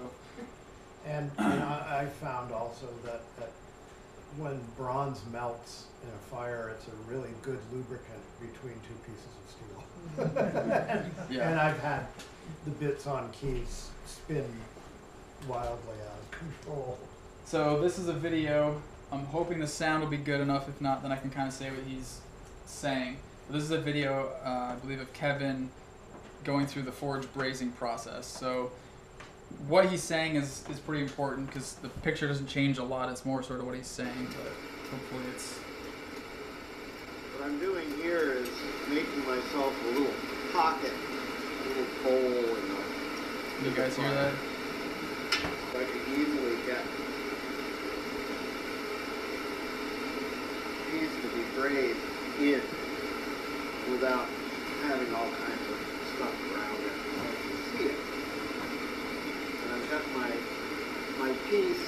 And, and I, I found also that, that when bronze melts in a fire, it's a really good lubricant between two pieces of steel. Yeah. And I've had the bits on keys spin wildly out of control. So this is a video. I'm hoping the sound will be good enough. If not, then I can kind of say what he's saying. But this is a video, uh, I believe, of Kevin going through the forge brazing process. So what he's saying is, is pretty important because the picture doesn't change a lot. It's more sort of what he's saying, but hopefully it's. What I'm doing here is making myself a little pocket, a little bowl in the You guys hear that? so I can easily get these to be brazed in without having all kinds of stuff around it. Can see it. And I've got my my piece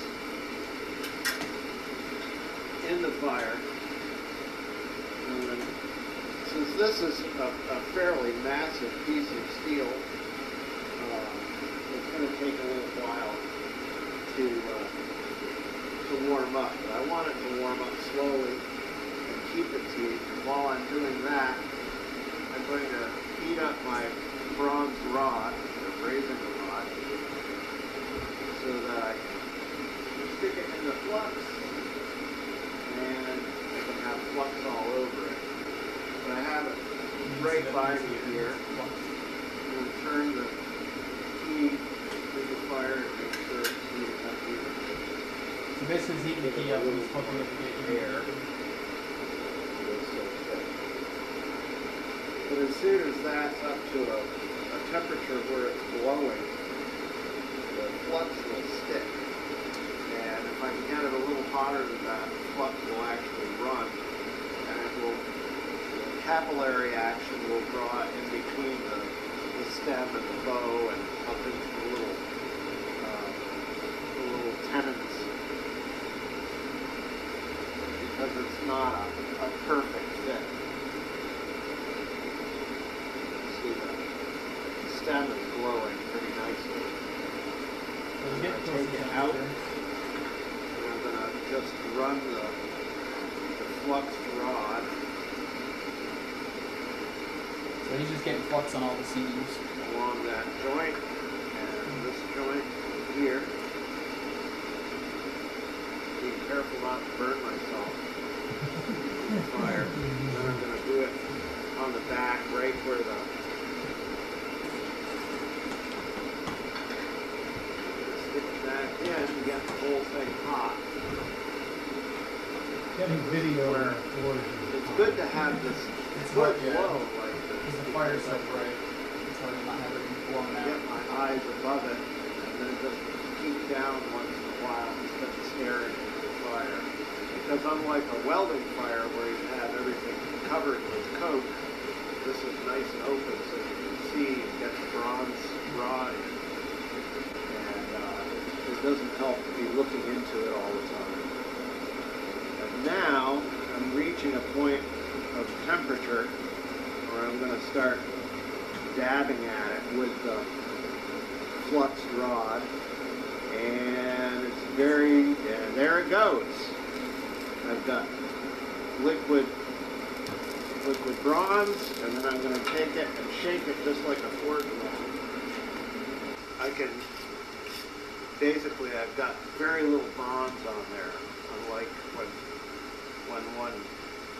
in the fire. And then, since this is a, a fairly massive piece of steel, uh, it's going to take a little while to uh, to warm up. But I want it to warm up slowly its heat. And while I'm doing that, I'm going to heat up my bronze rod, or brazing rod, so that I can stick it in the flux, and I can have flux all over it. But I have it right by me here. I'm going to turn the key to the fire and make sure it's heated up even. So basically, he's heating the key up and he's hooking it to air. But as soon as that's up to a, a temperature where it's blowing, the flux will stick. And if I can get it a little hotter than that, the flux will actually run. And it will, the capillary action will draw in between the, the stem and the bow and up into the little, uh, the little tenons. Because it's not a, a perfect fit. See the stem is glowing pretty nicely. So we're getting close Take it out. And I'm gonna just run the, the flux rod So he's just getting flux on all the seams. along that joint and this joint here. Be careful not to burn myself on the fire. Then I'm gonna do it on the back, right where the stick that in to get the whole thing hot. Getting video Where- on the forge is It's good to have this It's foot hard, yeah. low like this. Because the fire's so bright, it's hard to not have it blown out. get my eyes above it and then just keep down once in a while instead of staring into the fire. Because unlike a welding fire where you have everything covered with coke, this is nice and open so you can see and get the bronze rod in. And it doesn't help to be looking into it all the time. And now I'm reaching a point of temperature where I'm going to start dabbing at it with the flux rod and it's very and there it goes I've got liquid liquid bronze and then I'm going to take it and shake it just like a mill I can basically I've got very little bronze on there unlike when when one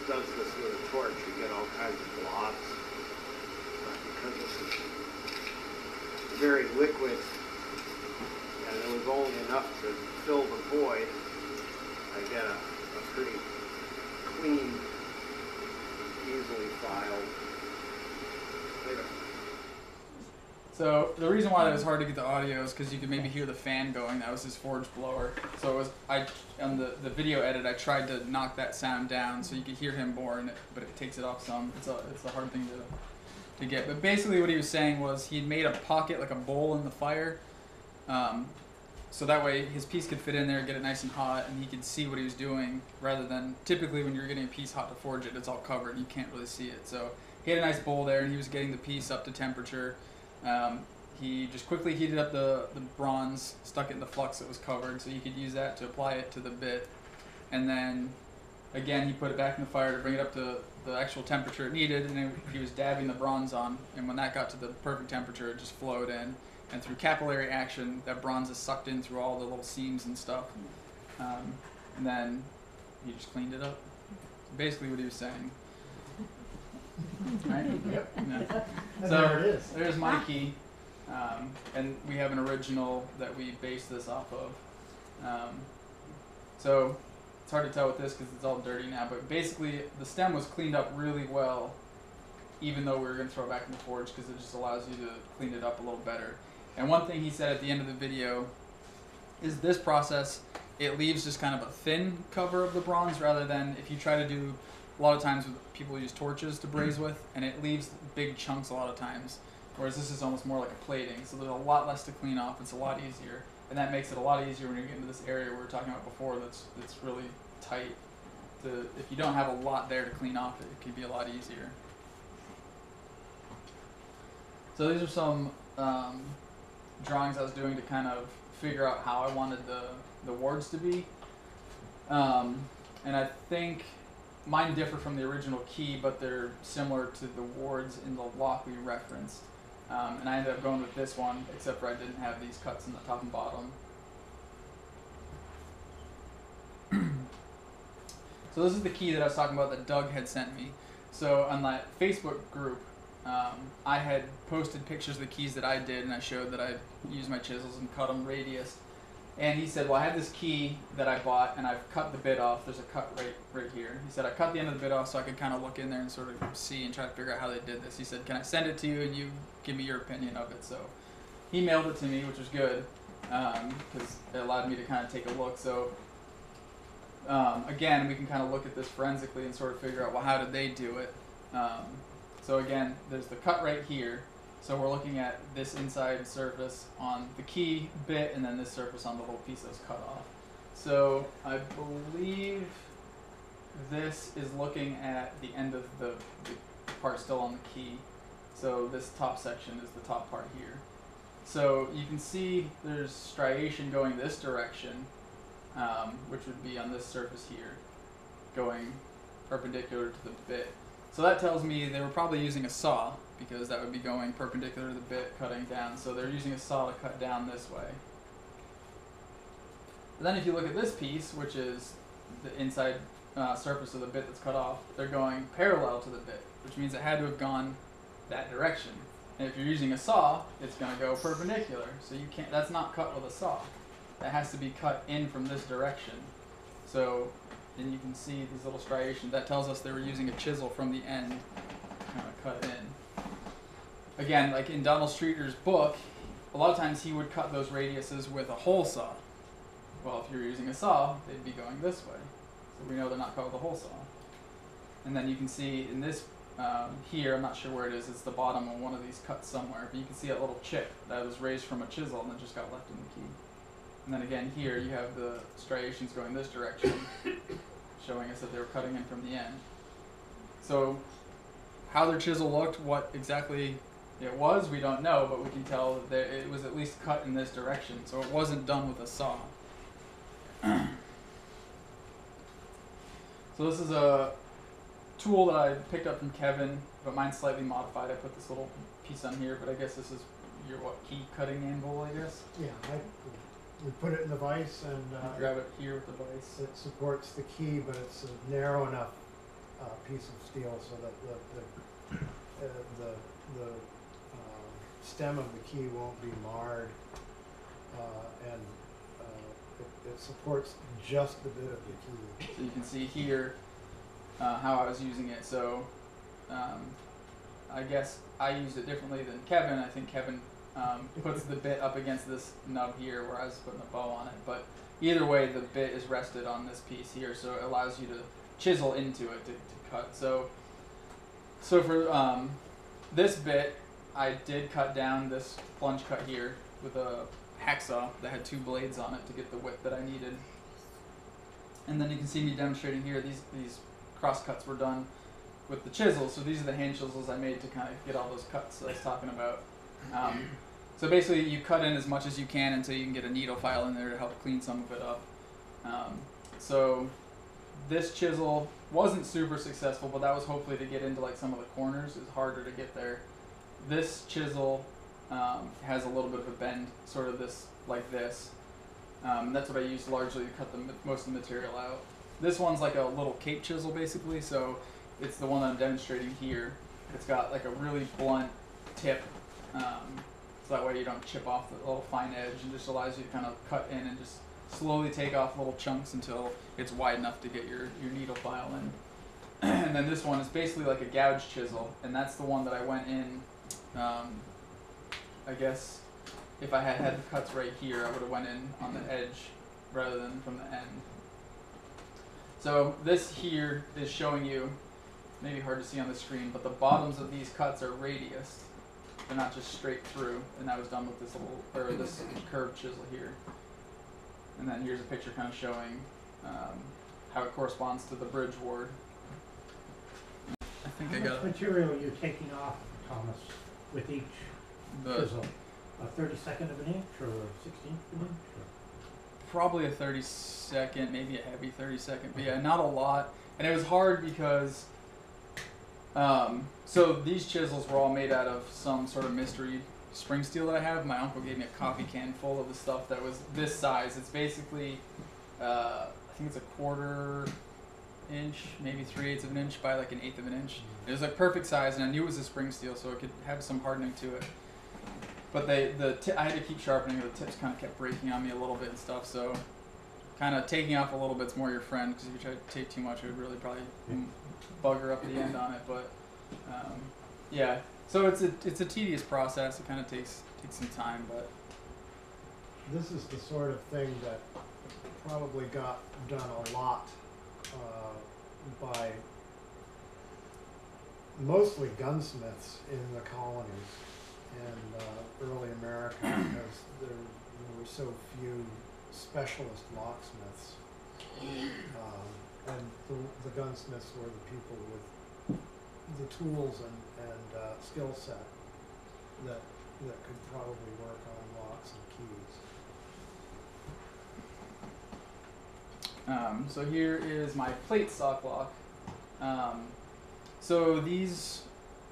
does this with a torch you get all kinds of blobs but because this is very liquid and it was only enough to fill the void, I get a, a pretty clean, easily filed. figure. So the reason why it was hard to get the audio is because you could maybe hear the fan going. That was his forge blower. So it was I on the, the video edit I tried to knock that sound down so you could hear him more, it, but it takes it off some. It's a it's a hard thing to to get. But basically what he was saying was he made a pocket like a bowl in the fire, um, so that way his piece could fit in there, get it nice and hot, and he could see what he was doing. Rather than typically when you're getting a piece hot to forge it, it's all covered and you can't really see it. So he had a nice bowl there, and he was getting the piece up to temperature. Um, he just quickly heated up the, the bronze, stuck it in the flux that was covered, so you could use that to apply it to the bit. And then, again, he put it back in the fire to bring it up to the actual temperature it needed, and then he was dabbing the bronze on. And when that got to the perfect temperature, it just flowed in. And through capillary action, that bronze is sucked in through all the little seams and stuff. Um, and then he just cleaned it up. Basically, what he was saying. Right? Yep. Yeah. So- there it is. There's my key, um, and we have an original that we based this off of. Um, so it's hard to tell with this because it's all dirty now, but basically the stem was cleaned up really well, even though we were going to throw it back in the forge because it just allows you to clean it up a little better. And one thing he said at the end of the video is this process it leaves just kind of a thin cover of the bronze rather than if you try to do a lot of times people use torches to braze with and it leaves big chunks a lot of times whereas this is almost more like a plating. So there's a lot less to clean off it's a lot easier and that makes it a lot easier when you get into this area we were talking about before that's that's really tight. To if you don't have a lot there to clean off it, it can be a lot easier. So these are some um, drawings I was doing to kind of figure out how I wanted the the wards to be. Um, and I think mine differ from the original key, but they're similar to the wards in the lock we referenced. Um, and I ended up going with this one, except for I didn't have these cuts in the top and bottom. so this is the key that I was talking about that Doug had sent me. So on that Facebook group, um, I had posted pictures of the keys that I did, and I showed that I used my chisels and cut them radius. And he said, "Well, I have this key that I bought, and I've cut the bit off. There's a cut right right here." He said, "I cut the end of the bit off so I could kind of look in there and sort of see and try to figure out how they did this." He said, "Can I send it to you and you give me your opinion of it?" So he mailed it to me, which was good because it allowed me to kind of take a look. So um, again, we can kind of look at this forensically and sort of figure out, well, how did they do it? Um, so again, there's the cut right here. So we're looking at this inside surface on the key bit and then this surface on the whole piece that was cut off. So I believe this is looking at the end of the, the part still on the key. So this top section is the top part here. So you can see there's striation going this direction, um, which would be on this surface here, going perpendicular to the bit. So that tells me they were probably using a saw because that would be going perpendicular to the bit, cutting down. So they're using a saw to cut down this way. But then if you look at this piece, which is the inside uh, surface of the bit that's cut off, they're going parallel to the bit, which means it had to have gone that direction. And if you're using a saw, it's going to go perpendicular. So you can't. That's not cut with a saw. That has to be cut in from this direction. So then you can see these little striations. That tells us they were using a chisel from the end, kind of cut in. Again, like in Donald Streeter's book, a lot of times he would cut those radiuses with a hole saw. Well, if you're using a saw, they'd be going this way. So we know they're not cut with a hole saw. And then you can see in this um, here, I'm not sure where it is, it's the bottom of one of these cuts somewhere, but you can see a little chip that was raised from a chisel and then just got left in the key. And then again here, you have the striations going this direction, showing us that they were cutting in from the end. So, how their chisel looked, what exactly it was, we don't know, but we can tell that it was at least cut in this direction, so it wasn't done with a saw. so this is a tool that I picked up from Kevin, but mine's slightly modified. I put this little piece on here, but I guess this is your what key cutting anvil, I guess. Yeah, I, we put it in the vise and, uh, grab it here with the vise. it supports the key, but it's a narrow enough, uh, piece of steel so that the, the, uh, the, the, stem of the key won't be marred. Uh, and, uh, it, it supports just the bit of the key. So you can see here uh, how I was using it. So um, I guess I used it differently than Kevin. I think Kevin um, puts the bit up against this nub here where I was putting a bow on it. But either way, the bit is rested on this piece here, so it allows you to chisel into it to, to cut. So so for um, this bit, I did cut down this plunge cut here with a hacksaw that had two blades on it to get the width that I needed. And then you can see me demonstrating here, these, these cross cuts were done with the chisel. So these are the hand chisels I made to kind of get all those cuts that I was talking about. Um, so basically you cut in as much as you can until you can get a needle file in there to help clean some of it up. Um, so this chisel wasn't super successful, but that was hopefully to get into like some of the corners. It's harder to get there. This chisel um, has a little bit of a bend, sort of this like this. Um, that's what I use largely to cut the, most of the material out. This one's like a little cape chisel basically, so it's the one that I'm demonstrating here. It's got like a really blunt tip, um, so that way you don't chip off the little fine edge and just allows you to kind of cut in and just slowly take off little chunks until it's wide enough to get your, your needle file in. and then this one is basically like a gouge chisel, and that's the one that I went in, um, I guess if I had had the cuts right here, I would have went in on the edge rather than from the end. So this here is showing you, maybe hard to see on the screen, but the bottoms of these cuts are radius. They're not just straight through, and that was done with this little, or this curved chisel here. And then here's a picture kind of showing um, how it corresponds to the bridge ward. I think I got much material are you taking off, Thomas, with each the chisel? A thirty-second of an inch or a sixteenth of an inch? probably a 30 second, maybe a heavy 30 second, but yeah, not a lot. And it was hard because, um, so these chisels were all made out of some sort of mystery spring steel that I have. My uncle gave me a coffee can full of the stuff that was this size. It's basically, uh, I think it's a quarter inch, maybe three eighths of an inch by like an eighth of an inch. It was like perfect size, and I knew it was a spring steel, so it could have some hardening to it. But they, the ti I had to keep sharpening. The tips kind of kept breaking on me a little bit and stuff. So, kind of taking off a little bit's more your friend because if you try to take too much, it would really probably bugger up the end on it. But, um, yeah. So it's a it's a tedious process. It kind of takes takes some time, but This is the sort of thing that probably got done a lot uh, by mostly gunsmiths in the colonies and uh, early America because there, there were so few specialist locksmiths. Um, and the, the gunsmiths were the people with the tools and, and uh, skill set that, that could probably work on locks and keys. Um, so here is my plate stock lock. Um, So these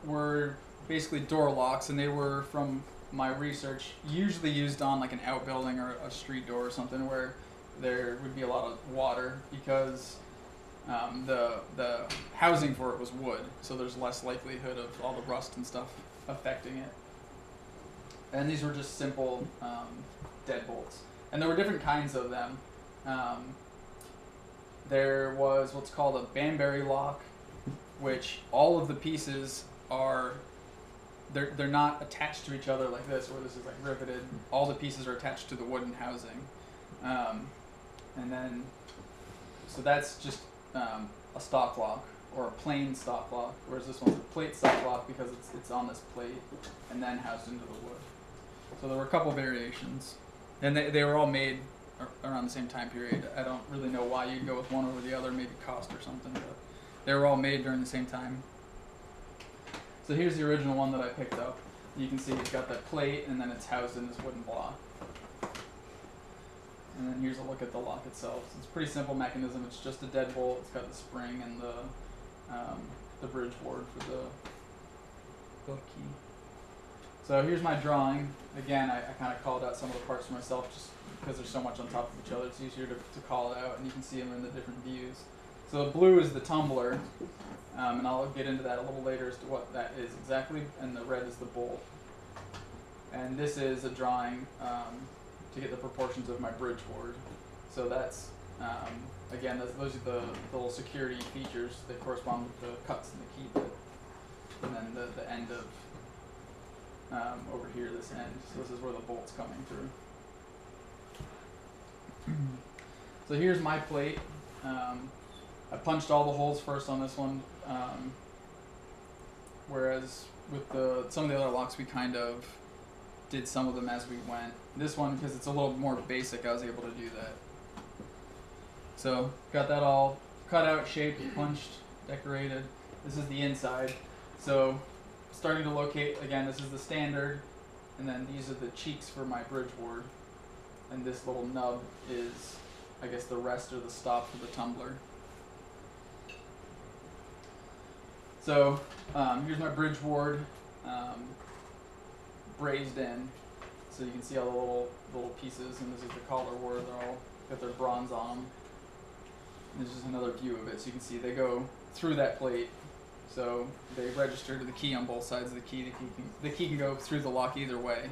were basically door locks, and they were from my research usually used on like an outbuilding or a street door or something where there would be a lot of water because um, the the housing for it was wood, so there's less likelihood of all the rust and stuff affecting it. And these were just simple um, deadbolts, and there were different kinds of them. Um, there was what's called a Banbury lock, which all of the pieces are they're they're not attached to each other like this, where this is like riveted. All the pieces are attached to the wooden housing, um, and then so that's just um, a stock lock or a plain stock lock, whereas this one's a plate stock lock because it's it's on this plate and then housed into the wood. So there were a couple variations, and they they were all made around the same time period. I don't really know why you'd go with one over the other, maybe cost or something, but they were all made during the same time. So here's the original one that I picked up. You can see it's got that plate and then it's housed in this wooden block. And then here's a look at the lock itself. So it's a pretty simple mechanism. It's just a deadbolt. It's got the spring and the um, the bridge ward for the book key. So here's my drawing. Again, I, I kind of called out some of the parts for myself just because there's so much on top of each other. It's easier to, to call it out, and you can see them in the different views. So the blue is the tumbler, um, and I'll get into that a little later as to what that is exactly. And the red is the bolt. And this is a drawing um, to get the proportions of my bridge ward. So that's um, again, those, those are the, the little security features that correspond with the cuts in the key bit, and then the, the end of um, over here, this end. So this is where the bolt's coming through. So here's my plate. Um, I punched all the holes first on this one, um, whereas with the some of the other locks we kind of did some of them as we went. This one, because it's a little more basic, I was able to do that. So got that all cut out, shaped, punched, decorated. This is the inside. So starting to locate again. This is the standard, and then these are the cheeks for my bridge ward, and this little nub is, I guess, the rest or the stop for the tumbler. So um, here's my bridge ward um, brazed in, so you can see all the little little pieces, and this is the collar where they're all got their bronze on them. And This is another view of it, so you can see they go through that plate. So they register to the key on both sides of the key. The key can, the key can go through the lock either way.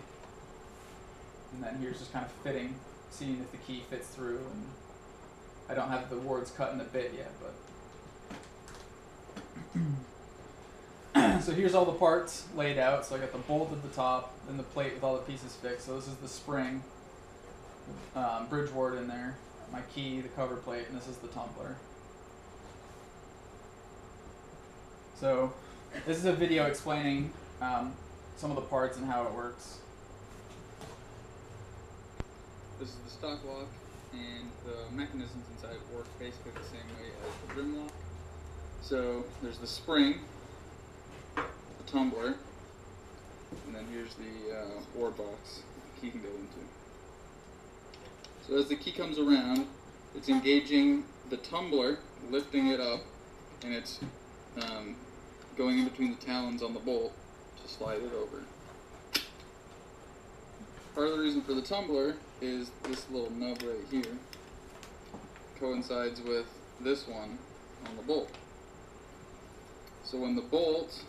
And then here's just kind of fitting, seeing if the key fits through. And I don't have the wards cut in the bit yet, but. so here's all the parts laid out. So I got the bolt at the top, then the plate with all the pieces fixed. So this is the spring, um, bridge ward in there, my key, the cover plate, and this is the tumbler. So this is a video explaining um, some of the parts and how it works. This is the stock lock, and the mechanisms inside work basically the same way as the rim lock. So there's the spring, the tumbler, and then here's the uh, ward box the key can go into. So as the key comes around, it's engaging the tumbler, lifting it up, and it's um, going in between the talons on the bolt to slide it over. Part of the reason for the tumbler is this little nub right here coincides with this one on the bolt. So when the bolt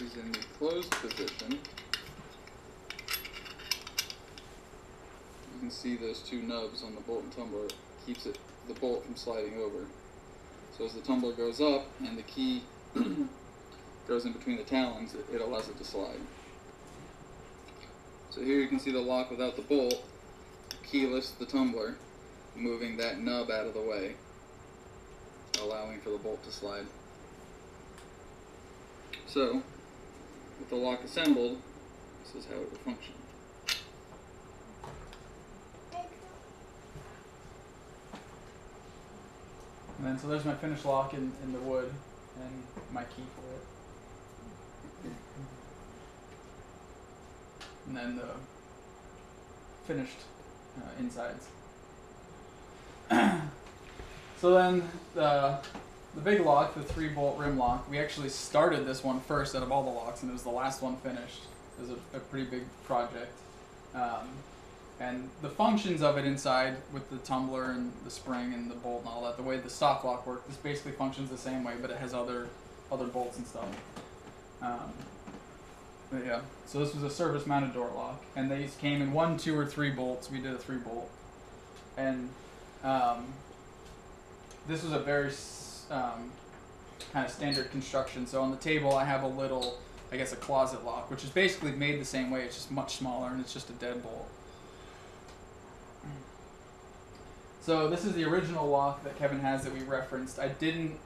is in the closed position, you can see those two nubs on the bolt and tumbler keeps it the bolt from sliding over. So as the tumbler goes up and the key goes in between the talons, it, it allows it to slide. So here you can see the lock without the bolt. keyless the tumbler, moving that nub out of the way, allowing for the bolt to slide. So, with the lock assembled, this is how it would function. And then so there's my finished lock in, in the wood and my key for it. And then the finished uh, insides. so then the the big lock, the three bolt rim lock, we actually started this one first out of all the locks, and it was the last one finished. It was a, a pretty big project. Um, and the functions of it inside with the tumbler and the spring and the bolt and all that, the way the stock lock worked, this basically functions the same way, but it has other other bolts and stuff. Um, yeah, so this was a surface mounted door lock, and these came in one, two, or three bolts. We did a three bolt, and um, this was a very um, kind of standard construction. So on the table, I have a little, I guess, a closet lock, which is basically made the same way. It's just much smaller, and it's just a deadbolt. So this is the original lock that Kevin has that we referenced. I didn't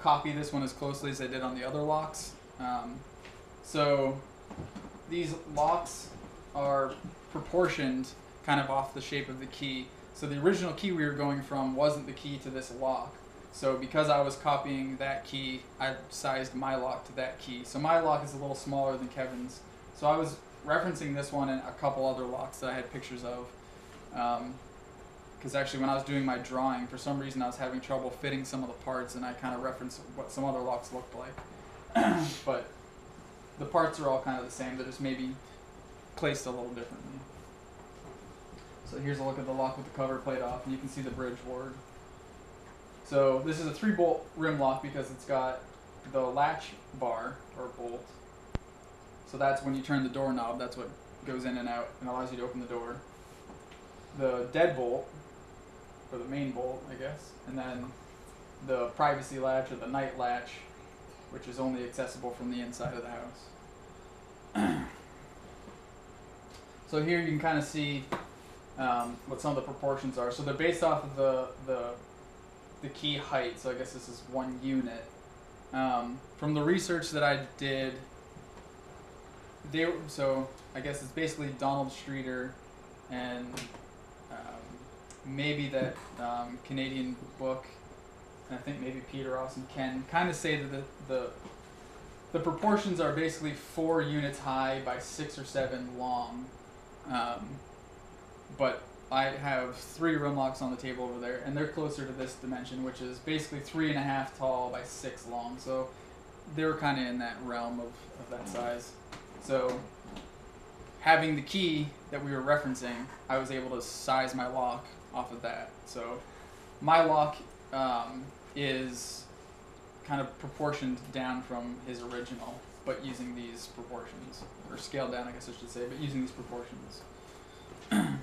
copy this one as closely as I did on the other locks. Um, so these locks are proportioned kind of off the shape of the key. So the original key we were going from wasn't the key to this lock. So because I was copying that key, I sized my lock to that key. So my lock is a little smaller than Kevin's. So I was referencing this one and a couple other locks that I had pictures of. Um, because actually, when I was doing my drawing, for some reason I was having trouble fitting some of the parts, and I kind of referenced what some other locks looked like. but the parts are all kind of the same. They're just maybe placed a little differently. So here's a look at the lock with the cover plate off, and you can see the bridge ward. So this is a three bolt rim lock because it's got the latch bar or bolt. So that's when you turn the doorknob, that's what goes in and out and allows you to open the door. The deadbolt, or the main bolt, I guess, and then the privacy latch or the night latch, which is only accessible from the inside of the house. so here you can kind of see um, what some of the proportions are. So they're based off of the the the key height. So I guess this is one unit. Um, from the research that I did, they so I guess it's basically Donald Streeter and um, maybe that um, Canadian book, and I think maybe Peter Ross can kind of say that the, the the proportions are basically four units high by six or seven long. Um, but I have three rim locks on the table over there, and they're closer to this dimension, which is basically three and a half tall by six long. So they were kind of in that realm of, of that size. So having the key that we were referencing, I was able to size my lock off of that. So my lock um, is kind of proportioned down from his original, but using these proportions, or scaled down, I guess I should say, but using these proportions.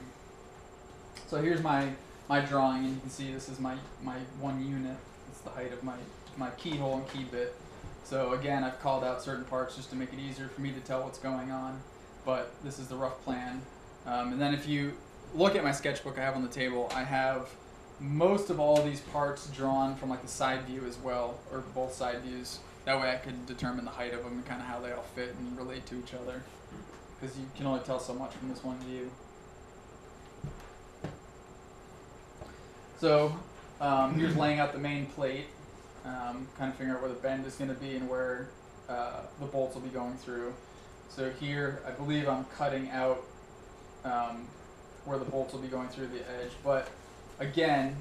so here's my my drawing, and you can see this is my my one unit. It's the height of my my keyhole and key bit. So again, I've called out certain parts just to make it easier for me to tell what's going on. But this is the rough plan. Um, and then if you look at my sketchbook I have on the table, I have most of all these parts drawn from like the side view as well, or both side views. That way I could determine the height of them and kind of how they all fit and relate to each other. Because you can only tell so much from this one view. So um, here's laying out the main plate, um, kind of figuring out where the bend is going to be and where uh, the bolts will be going through. So here, I believe I'm cutting out um, where the bolts will be going through the edge. But again,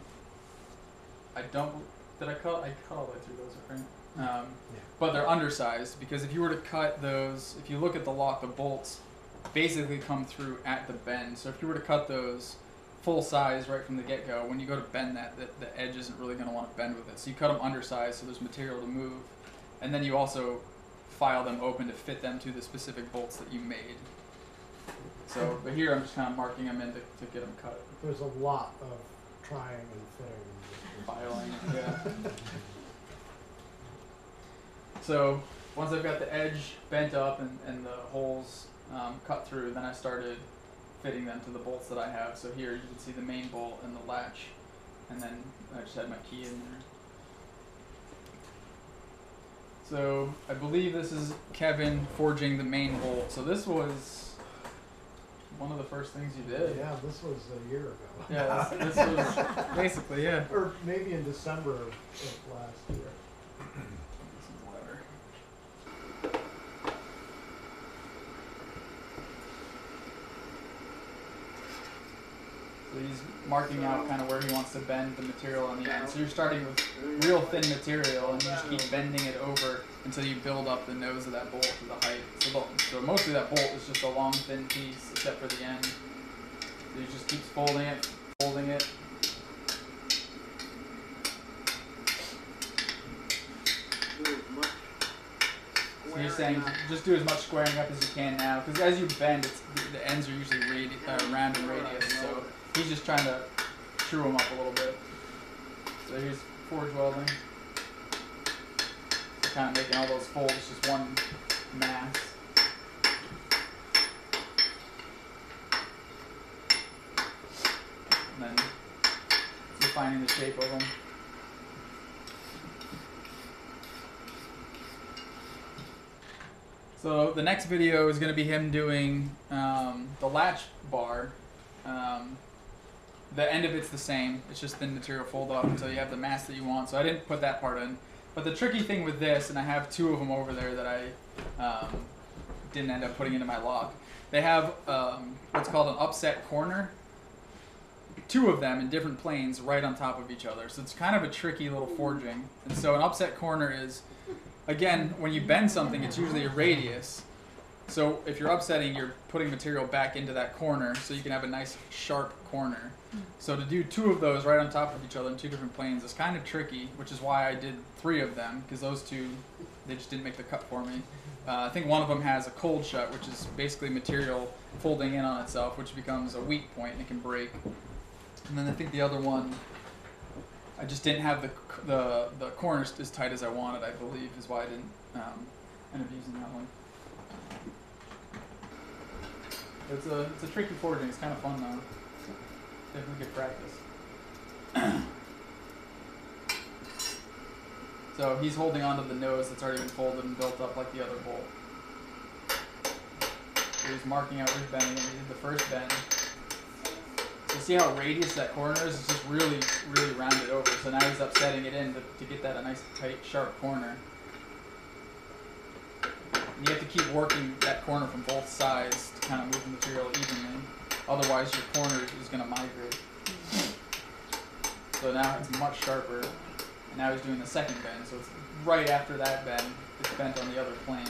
I don't. Did I cut? I cut all the way through those, right? Um, Yeah. But they're undersized because if you were to cut those, if you look at the lock, the bolts basically come through at the bend. So if you were to cut those full size right from the get go, when you go to bend that, the, the edge isn't really going to want to bend with it. So you cut them undersized so there's material to move. And then you also file them open to fit them to the specific bolts that you made. So, but here I'm just kind of marking them in to, to get them cut. There's a lot of trying and. Filing, yeah. So once I've got the edge bent up and, and the holes um, cut through, then I started fitting them to the bolts that I have. So here you can see the main bolt and the latch, and then I just had my key in there. So I believe this is Kevin forging the main bolt. So this was one of the first things you did. Yeah, this was a year ago. Yeah, this, this was basically yeah. Or maybe in December of last year. This is the letter. So So he's marking out kind of where he wants to bend the material on the end. So you're starting with real thin material and you just keep bending it over until you build up the nose of that bolt to the height. So, the, so mostly that bolt is just a long thin piece except for the end. So he just keeps folding it, folding it. So you're saying just do as much squaring up as you can now, because as you bend, it's, the, the ends are usually radi- uh, round in radius. So he's just trying to true them up a little bit. So here's forge welding. Kind of making all those folds just one mass. And then defining the shape of them. So the next video is going to be him doing um, the latch bar. Um, the end of it's the same. It's just thin material fold up until you have the mass that you want. So I didn't put that part in. But the tricky thing with this, and I have two of them over there that I um, didn't end up putting into my lock. They have um, what's called an upset corner. Two of them in different planes right on top of each other. So it's kind of a tricky little forging. And so an upset corner is again, when you bend something, it's usually a radius. So if you're upsetting, you're putting material back into that corner so you can have a nice sharp corner. So to do two of those right on top of each other in two different planes is kind of tricky, which is why I did three of them because those two, they just didn't make the cut for me. Uh, I think one of them has a cold shut, which is basically material folding in on itself, which becomes a weak point and it can break. And then I think the other one, I just didn't have the the the corners as tight as I wanted. I believe is why I didn't um, end up using that one. It's a it's a tricky forging. It's kind of fun though. Definitely good practice. so he's holding onto the nose that's already been folded and built up like the other bolt. So he's marking out his bending and He did the first bend. So see how radius that corner is? It's just really, really rounded over. So now he's upsetting it in to, to get that a nice, tight, sharp corner. And you have to keep working that corner from both sides kind of move the material evenly. Otherwise, your corner is going to migrate. So now it's much sharper. And now he's doing the second bend. So it's right after that bend. It's bent on the other plane.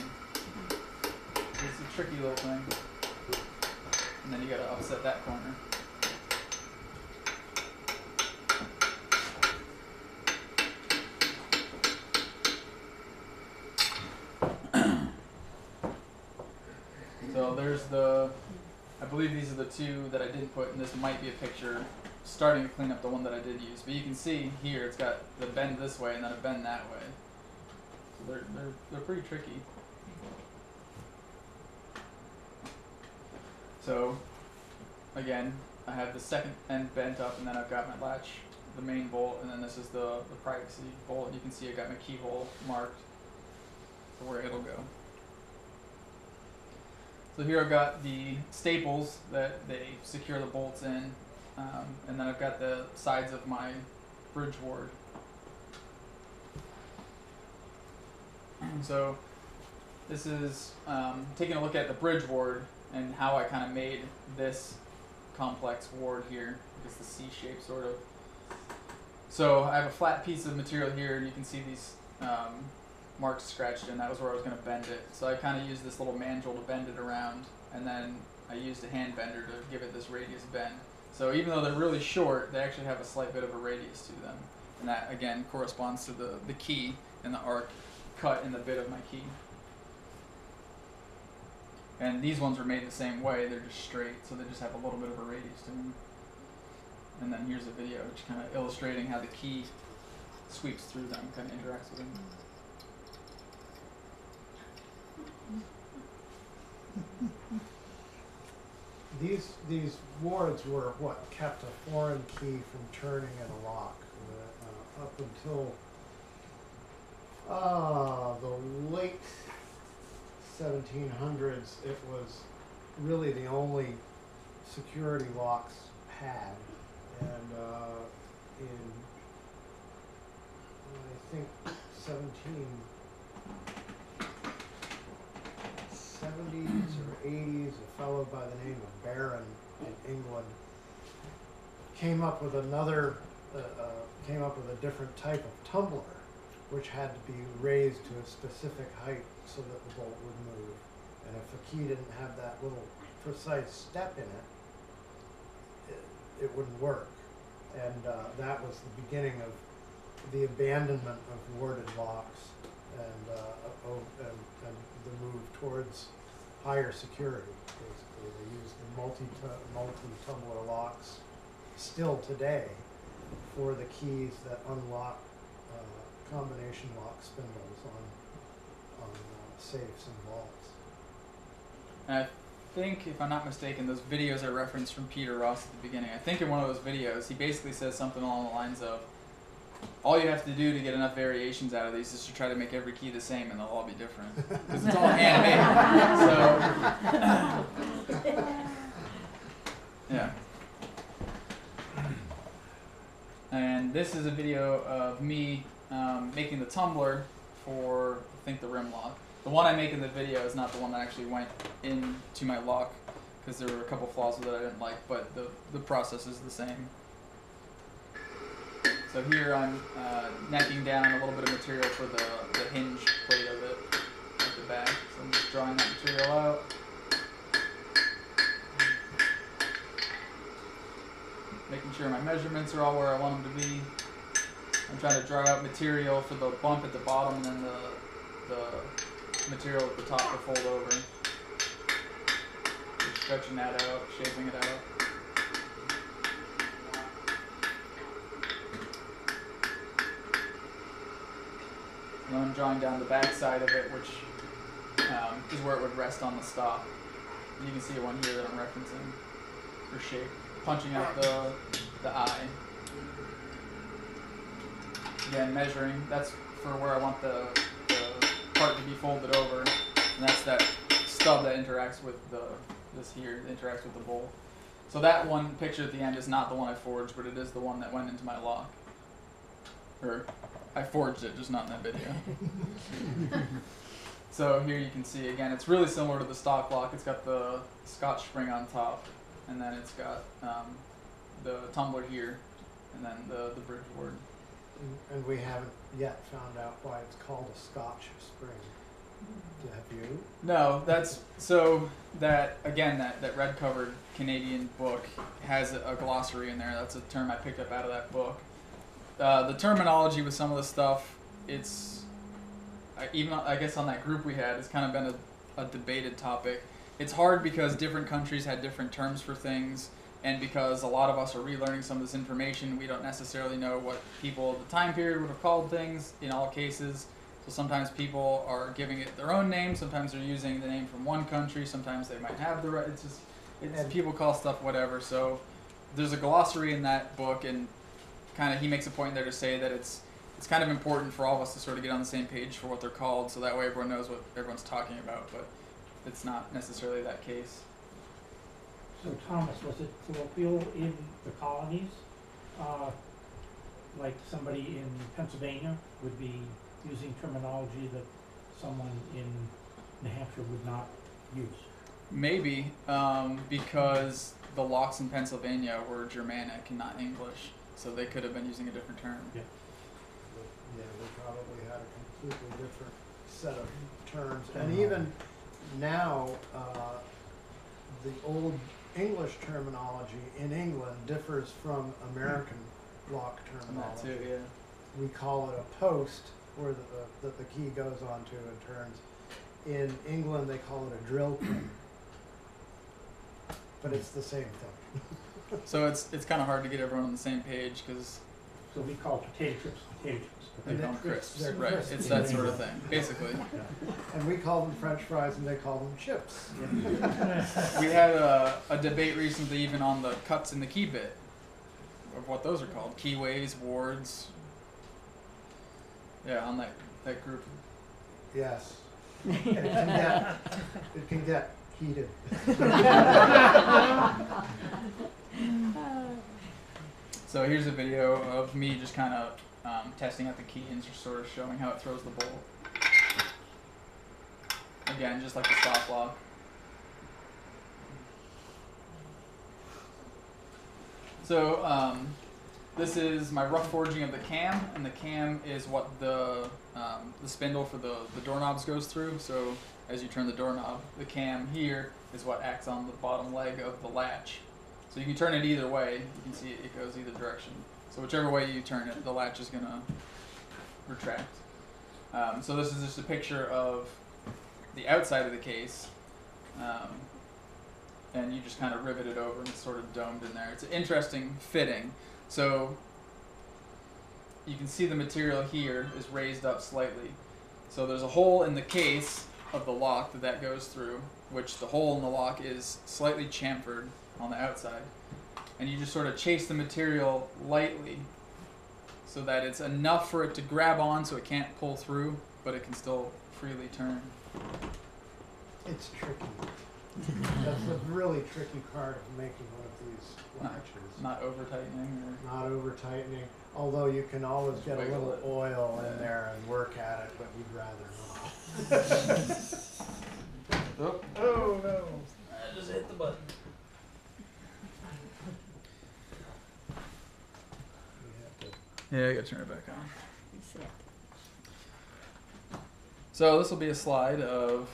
It's a tricky little thing. And then you got to upset that corner. So there's the, I believe these are the two that I didn't put, and this might be a picture starting to clean up the one that I did use. But you can see here it's got the bend this way and then a bend that way. So they're they're they're pretty tricky. So again, I have the second end bent up, and then I've got my latch, the main bolt, and then this is the the privacy bolt. You can see I've got my keyhole marked for where it'll go. So here I've got the staples that they secure the bolts in, um, and then I've got the sides of my bridge ward. And so this is um, taking a look at the bridge ward and how I kind of made this complex ward here. It's the C shape sort of. So I have a flat piece of material here, and you can see these um, marks scratched in. That was where I was going to bend it. So I kind of used this little mandrel to bend it around, and then I used a hand bender to give it this radius bend. So even though they're really short, they actually have a slight bit of a radius to them, and that again corresponds to the the key and the arc cut in the bit of my key. And these ones are made the same way. They're just straight, so they just have a little bit of a radius to them. And then here's a video which kind of illustrating how the key sweeps through them, kind of interacts with them. These, these wards were what kept a foreign key from turning in a lock. Uh, up until uh, the late 1700s, it was really the only security locks had. And uh, in, I think, 17 seventies or eighties, a fellow by the name of Barron in England came up with another, uh, uh, came up with a different type of tumbler, which had to be raised to a specific height so that the bolt would move. And if the key didn't have that little precise step in it, it, it wouldn't work. And uh, that was the beginning of the abandonment of warded locks and, uh, and, and the move towards higher security. Basically, they use the multi multi tumbler locks still today for the keys that unlock uh, combination lock spindles on on uh, safes and vaults. And I think, if I'm not mistaken, those videos I referenced from Peter Ross at the beginning. I think in one of those videos, he basically says something along the lines of, all you have to do to get enough variations out of these is to try to make every key the same and they'll all be different. Because it's all animated. so, yeah. And this is a video of me um, making the tumbler for, I think, the rim lock. The one I make in the video is not the one that actually went into my lock because there were a couple flaws with it I didn't like, but the, the process is the same. So here I'm uh, necking down a little bit of material for the, the hinge plate of it at the back. So I'm just drawing that material out. Making sure my measurements are all where I want them to be. I'm trying to draw out material for the bump at the bottom and then the, the material at the top to fold over. Just stretching that out, shaping it out. And I'm drawing down the back side of it, which um, is where it would rest on the stop. And you can see one here that I'm referencing for shape. Punching out the, the eye. Again, measuring. That's for where I want the, the part to be folded over. And that's that stub that interacts with the this here, interacts with the bowl. So that one picture at the end is not the one I forged, but it is the one that went into my lock. Or I forged it, just not in that video. so here you can see again, it's really similar to the stock lock. It's got the Scotch spring on top, and then it's got um, the tumbler here, and then the the bridge ward. And, and we haven't yet found out why it's called a Scotch spring. Have you? No, that's so that again that that red covered Canadian book has a, a glossary in there. That's a term I picked up out of that book. Uh, the terminology with some of the stuff, it's I, even I guess on that group we had, it's kind of been a, a debated topic. It's hard because different countries had different terms for things, and because a lot of us are relearning some of this information, we don't necessarily know what people of the time period would have called things in all cases. So sometimes people are giving it their own name. Sometimes they're using the name from one country. Sometimes they might have the right. It's just it's people call stuff whatever. So there's a glossary in that book, and kind of he makes a point there to say that it's it's kind of important for all of us to sort of get on the same page for what they're called, so that way everyone knows what everyone's talking about. But it's not necessarily that case. So Thomas, was it colloquial in the colonies? Uh, like somebody in Pennsylvania would be using terminology that someone in New Hampshire would not use? Maybe um, because the locks in Pennsylvania were Germanic and not English, so they could have been using a different term. Yeah, they probably had a completely different set of terms. And even now, uh, the old English terminology in England differs from American lock And that terminology. too, yeah. We call it a post, where the, that the key goes onto and turns. In England, they call it a drill pin. But it's the same thing. So it's it's kind of hard to get everyone on the same page because So we call potato chips potato chips. they And call they're them crisps, they're right? crisps. It's that sort of thing, basically. And we call them french fries and they call them chips. We had a, a debate recently, even on the cuts in the key bit, of what those are called, keyways, wards. Yeah, on that that group. Yes. It can get, it can get heated. So here's a video of me just kind of um, testing out the key and just sort of showing how it throws the bolt. Again, just like the stock lock. So um, this is my rough forging of the cam, and the cam is what the um, the spindle for the the doorknobs goes through. So as you turn the doorknob, the cam here is what acts on the bottom leg of the latch. So you can turn it either way. You can see it, it goes either direction. So whichever way you turn it, the latch is gonna retract. Um, so this is just a picture of the outside of the case. Um, and you just kind of rivet it over and it's sort of domed in there. It's an interesting fitting. So you can see the material here is raised up slightly. So there's a hole in the case of the lock that that goes through, which the hole in the lock is slightly chamfered on the outside. And you just sort of chase the material lightly so that it's enough for it to grab on so it can't pull through, but it can still freely turn. It's tricky. That's a really tricky part of making one of these latches. Not over tightening or Not over tightening, although you can always get a little it. oil Yeah. in there and work at it, but you'd rather not. Oh, Oh, no. I just hit the button. We have to Yeah, I gotta turn it back on. Reset. So this will be a slide of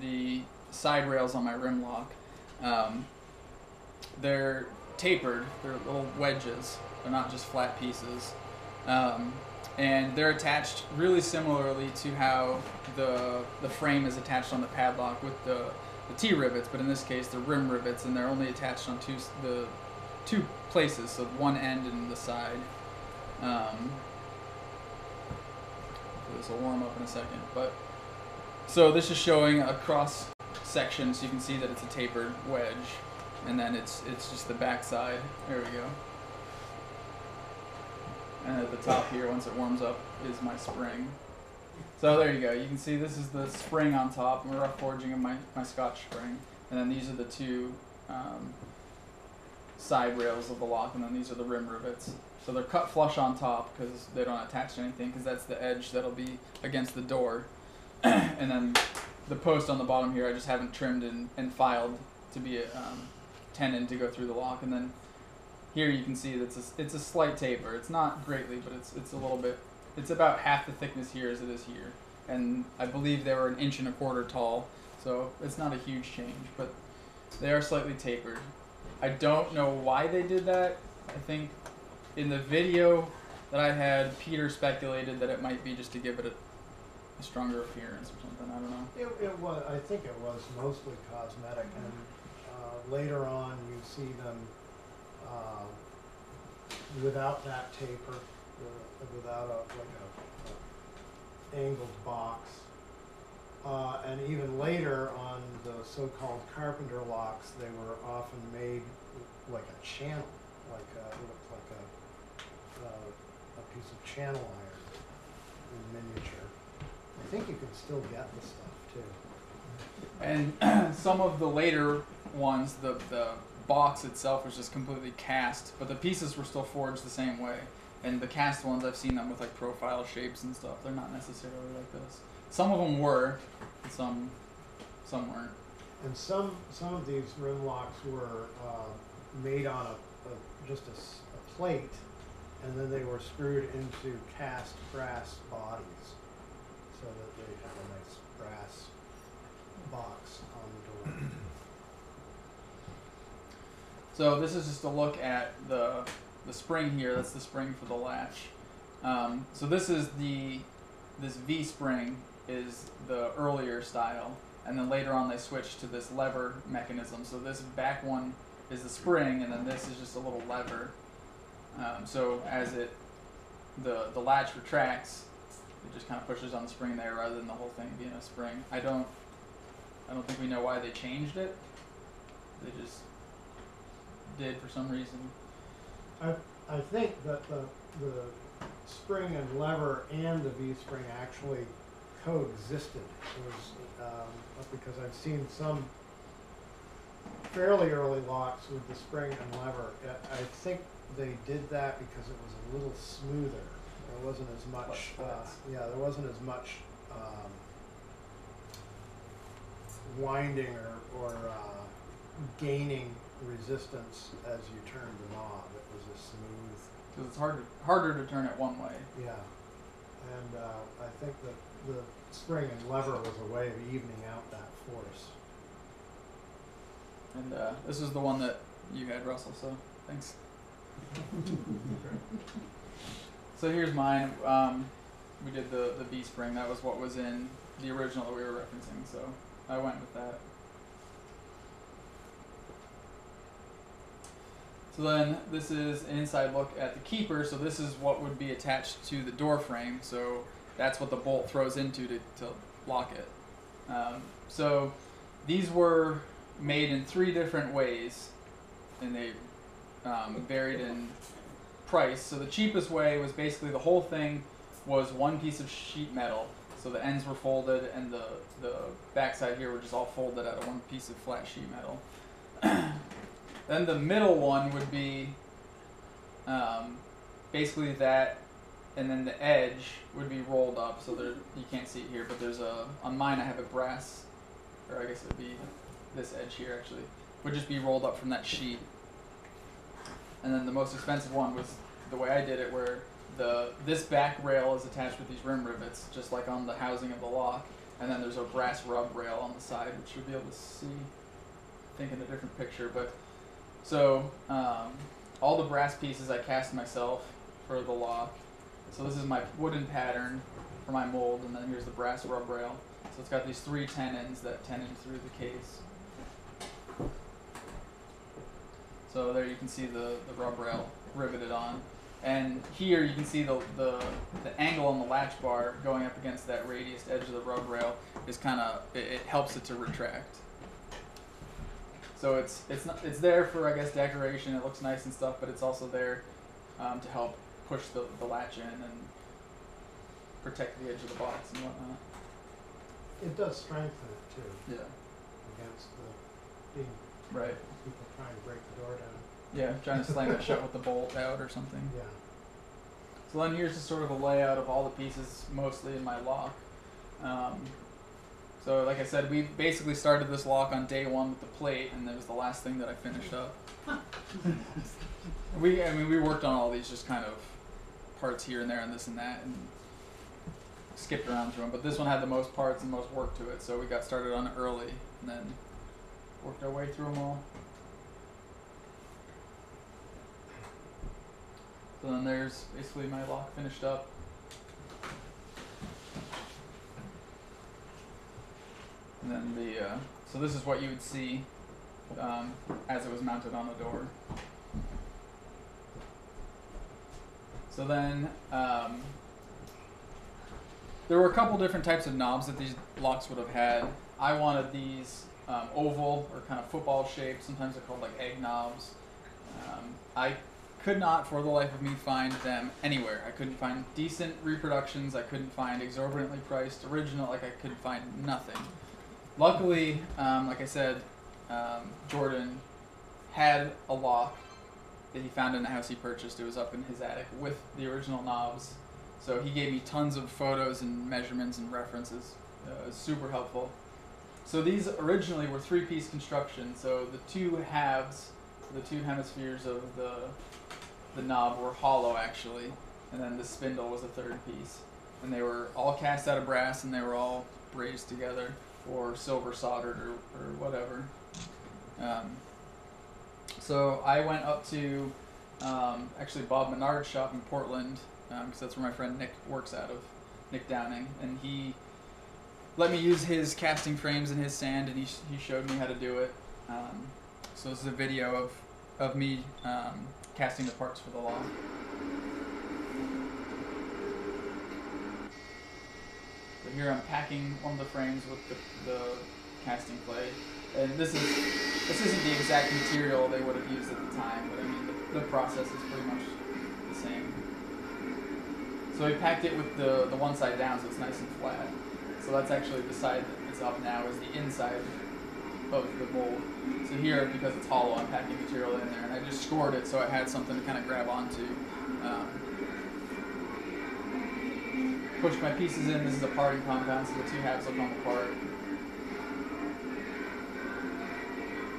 the side rails on my rim lock. Um, they're tapered. They're little wedges. They're not just flat pieces. Um, and they're attached really similarly to how the the frame is attached on the padlock with the the T rivets, but in this case the rim rivets, and they're only attached on two the two places, so one end and the side. Um, this will warm up in a second, but so this is showing a cross section, so you can see that it's a tapered wedge, and then it's it's just the back side. There we go. And at the top here, once it warms up, is my spring. So there you go. You can see this is the spring on top, my rough forging of my, my Scotch spring, and then these are the two um, side rails of the lock, and then these are the rim rivets. So they're cut flush on top because they don't attach to anything, because that's the edge that'll be against the door. and then the post on the bottom here, I just haven't trimmed and, and filed to be a um, tenon to go through the lock, and then here you can see that it's a, it's a slight taper. It's not greatly, but it's it's a little bit. It's about half the thickness here as it is here, and I believe they were an inch and a quarter tall, so it's not a huge change, but they are slightly tapered. I don't know why they did that. I think in the video that I had, Peter speculated that it might be just to give it a, a stronger appearance or something. I don't know. It, it was, I think it was mostly cosmetic, and uh, later on you see them uh, without that taper, uh, without a like a, a angled box. Uh, and even later on the so-called carpenter locks, they were often made like a channel, like a, it looked like a, a piece of channel iron in miniature. I think you can still get the stuff too. And some of the later ones, the the box itself was just completely cast, but the pieces were still forged the same way. And the cast ones, I've seen them with like profile shapes and stuff. They're not necessarily like this. Some of them were, and some some weren't. And some, some of these rim locks were uh, made on a, a, just a, a plate, and then they were screwed into cast brass bodies, so that they had a nice brass box on the door. So this is just a look at the the spring here. That's the spring for the latch. Um, so this is the this V spring is the earlier style, and then later on they switched to this lever mechanism. So this back one is the spring, and then this is just a little lever. Um, so as it the the latch retracts, it just kind of pushes on the spring there rather than the whole thing being a spring. I don't I don't think we know why they changed it. They just did for some reason. I, I think that the, the spring and lever and the V-spring actually coexisted. It was, um, because I've seen some fairly early locks with the spring and lever. I think they did that because it was a little smoother. There wasn't as much, uh, yeah, there wasn't as much, um, winding or, or, uh, gaining resistance as you turned the knob. It was a smooth, Because it's hard harder to turn it one way. yeah. And uh, I think that the spring and lever was a way of evening out that force. And uh, this is the one that you had, Russell. So thanks. so here's mine. Um, we did the the V spring. That was what was in the original that we were referencing. So I went with that. So then this is an inside look at the keeper. So this is what would be attached to the door frame. So that's what the bolt throws into to, to lock it. Um, so these were made in three different ways, and they um, varied in price. So the cheapest way was basically the whole thing was one piece of sheet metal. So the ends were folded, and the the backside here were just all folded out of one piece of flat sheet metal. then the middle one would be um, basically that, and then the edge would be rolled up. So there you can't see it here, but there's a on mine I have a brass, or I guess it would be this edge here actually would just be rolled up from that sheet. And then the most expensive one was the way I did it, where the this back rail is attached with these rim rivets, just like on the housing of the lock. And then there's a brass rub rail on the side, which you'll be able to see. I think in a different picture, but so um, all the brass pieces I cast myself for the lock. So this is my wooden pattern for my mold, and then here's the brass rub rail. So it's got these three tenons that tenon through the case. So there you can see the, the rub rail riveted on. And here you can see the, the, the angle on the latch bar going up against that radius edge of the rub rail is kind of, it, it helps it to retract. So it's, it's, not, it's there for, I guess, decoration. It looks nice and stuff, but it's also there um, to help push the, the latch in and protect the edge of the box and whatnot. It does strengthen it too Yeah. against the being Right. people trying to break the door down. Yeah, trying to slam it shut with the bolt out or something. Yeah. So then here's just sort of a layout of all the pieces, mostly in my lock. Um, so like I said, we basically started this lock on day one with the plate, and that was the last thing that I finished up. we, I mean, we worked on all these just kind of parts here and there and this and that, and skipped around through them. But this one had the most parts and most work to it, so we got started on it early, and then worked our way through them all. So then there's basically my lock finished up. And then the, uh, so this is what you would see um, as it was mounted on the door. So then um, there were a couple different types of knobs that these locks would have had. I wanted these um, oval or kind of football shaped. Sometimes they're called like egg knobs. Um, I could not, for the life of me, find them anywhere. I couldn't find decent reproductions. I couldn't find exorbitantly priced original. Like I couldn't find nothing. Luckily, um, like I said, um, Jordan had a lock that he found in the house he purchased. It was up in his attic with the original knobs. So he gave me tons of photos and measurements and references. Uh, super helpful. So these originally were three-piece construction. So the two halves, the two hemispheres of the the knob were hollow actually, and then the spindle was a third piece. And they were all cast out of brass, and they were all brazed together or silver soldered or, or whatever. Um, so I went up to um, actually Bob Menard's shop in Portland because that's where my friend Nick works out of, Nick Downing, and he let me use his casting frames and his sand, and he, he showed me how to do it. Um, so this is a video of of me um, casting the parts for the lock. So here I'm packing one of the frames with the, the casting clay, and this is this isn't the exact material they would have used at the time, but I mean the, the process is pretty much the same. So we packed it with the the one side down, so it's nice and flat. So that's actually the side that is up now is the inside of the mold. So here, because it's hollow, I'm packing material in there, and I just scored it so I had something to kind of grab onto. Um, push my pieces in. This is a parting compound, so the two halves will come apart.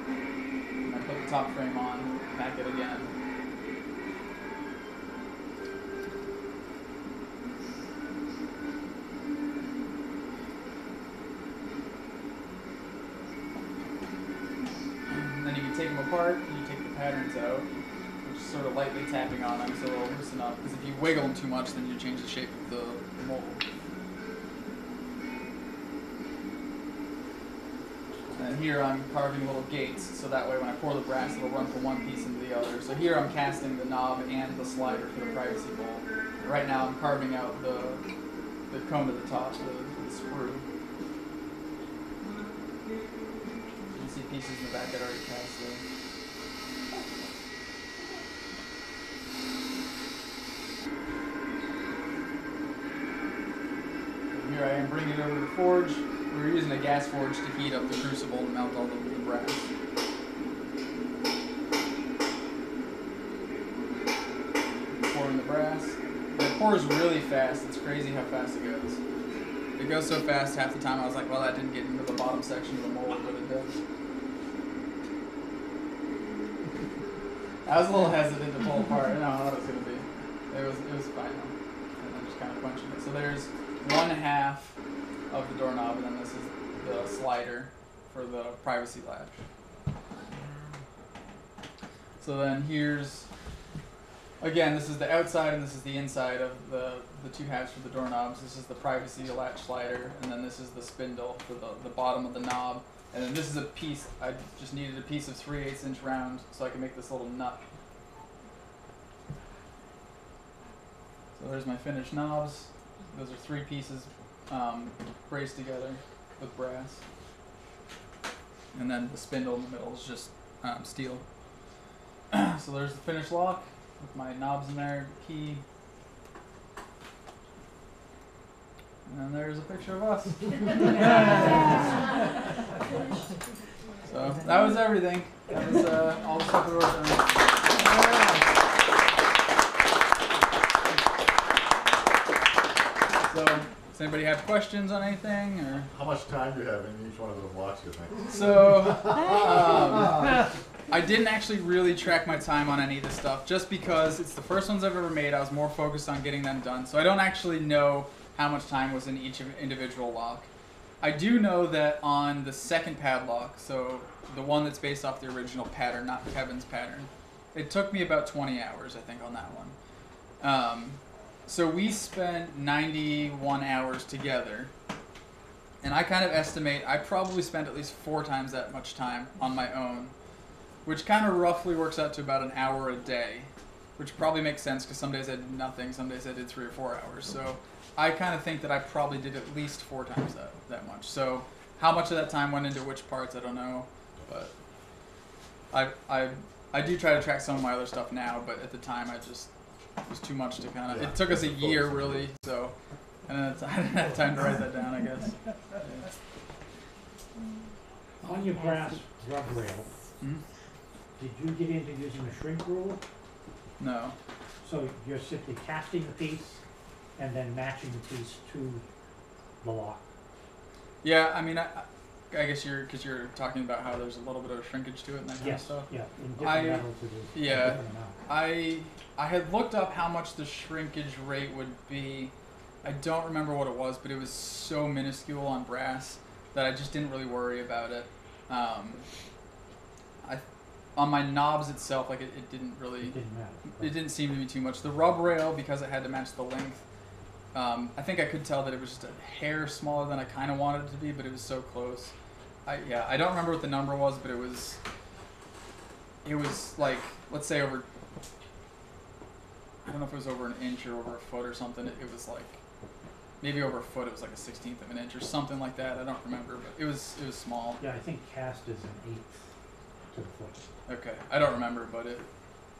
And I put the top frame on, back it again. And you take the patterns out, which is sort of lightly tapping on them so they'll loosen up. Because if you wiggle them too much, then you change the shape of the mold. And here I'm carving little gates, so that way when I pour the brass, it'll run from one piece into the other. So here I'm casting the knob and the slider for the privacy bowl. Right now I'm carving out the the cone at the top, the, the sprue. You can see pieces in the back that are already cast there. And Here I am bringing it over to the forge. We were using a gas forge to heat up the crucible to melt all the, the brass. Pouring the brass. And it pours really fast. It's crazy how fast it goes. It goes so fast half the time I was like, well, that didn't get into the bottom section of the mold, but it does. I was a little hesitant to pull apart. I didn't know how it was gonna be. It was it was fine. And I'm just kind of punching it. So there's one half of the doorknob, and then this is the slider for the privacy latch. So then here's again, this is the outside and this is the inside of the the two halves for the doorknobs. This is the privacy latch slider, and then this is the spindle for the the bottom of the knob. And then this is a piece. I just needed a piece of 3 8 inch round so I can make this little nut. So there's my finished knobs. Those are three pieces um, brazed together with brass. And then the spindle in the middle is just um, steel. so there's the finished lock with my knobs in there, key. And then there's a picture of us. so that was everything. That was uh, all the stuff we worked on. So, does anybody have questions on anything, or How much time do you have in each one of those blocks, you think? so? Um, I didn't actually really track my time on any of this stuff, just because it's the first ones I've ever made. I was more focused on getting them done, so I don't actually know how much time was in each individual lock. I do know that on the second padlock, so the one that's based off the original pattern, not Kevin's pattern, it took me about 20 hours, I think, on that one. Um, so we spent 91 hours together, and I kind of estimate I probably spent at least four times that much time on my own, which kind of roughly works out to about an hour a day, which probably makes sense because some days I did nothing, some days I did three or four hours. So I kind of think that I probably did at least four times that that much. So how much of that time went into which parts, I don't know, but I I I do try to track some of my other stuff now, but at the time I just it was too much to kind of. Yeah, it took us a year on really, so and then it's, I didn't have time to write that down. I guess. Yeah. On your brass rub rail, Mhm. did you get into using a shrink rule? No. So you're simply casting the piece and then matching the piece to the lock? Yeah, I mean, I, I guess you're because you're talking about how there's a little bit of shrinkage to it and that kind of Yes, stuff. yeah, in I- metals it is. a yeah. different. I I had looked up how much the shrinkage rate would be. I don't remember what it was, but it was so minuscule on brass that I just didn't really worry about it. Um, I on my knobs itself, like it, it didn't really It didn't matter. it didn't seem to be too much. The rub rail, because it had to match the length, um, I think I could tell that it was just a hair smaller than I kind of wanted it to be, but it was so close. I yeah, I don't remember what the number was, but it was. It was like let's say over. I don't know if it was over an inch or over a foot or something. It, it was like, maybe over a foot. It was like a sixteenth of an inch or something like that. I don't remember, but it was it was small. Yeah, I think cast is an eighth to the foot. Okay, I don't remember, but it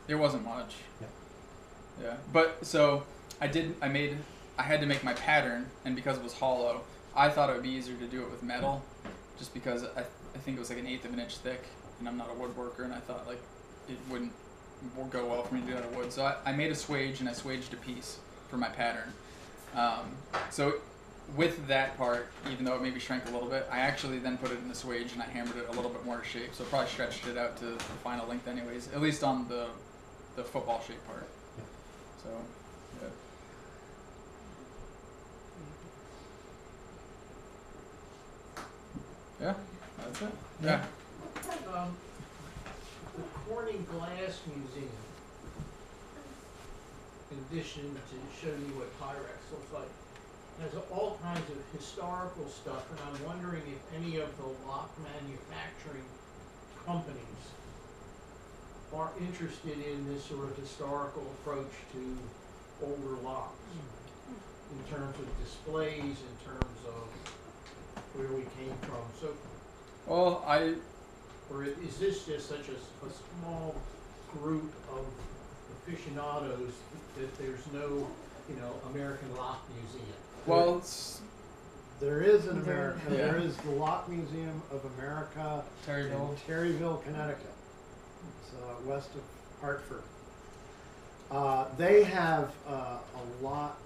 it wasn't much. Yeah. Yeah, but so I did. I made. I had to make my pattern, and because it was hollow, I thought it would be easier to do it with metal, just because I I think it was like an eighth of an inch thick, and I'm not a woodworker, and I thought like it wouldn't w- go well for me to do it out of wood. So I, I made a swage and I swaged a piece for my pattern. Um, so with that part, even though it maybe shrank a little bit, I actually then put it in the swage and I hammered it a little bit more to shape. So probably stretched it out to the final length, anyways. At least on the the football shape part. So, yeah. Yeah, that's it. Yeah. Um, the Corning Glass Museum, in addition to show you what Pyrex looks like, has all kinds of historical stuff, and I'm wondering if any of the lock manufacturing companies are interested in this sort of historical approach to older locks, in terms of displays, in terms of where we came from, so Well, I or is this just such a small group of aficionados that there's no, you know, American Lock Museum? well, it's There is an There- America, Yeah. there is the Lock Museum of America in Terryville. Terryville, Connecticut. It's uh, west of Hartford. Uh, they have uh, a lot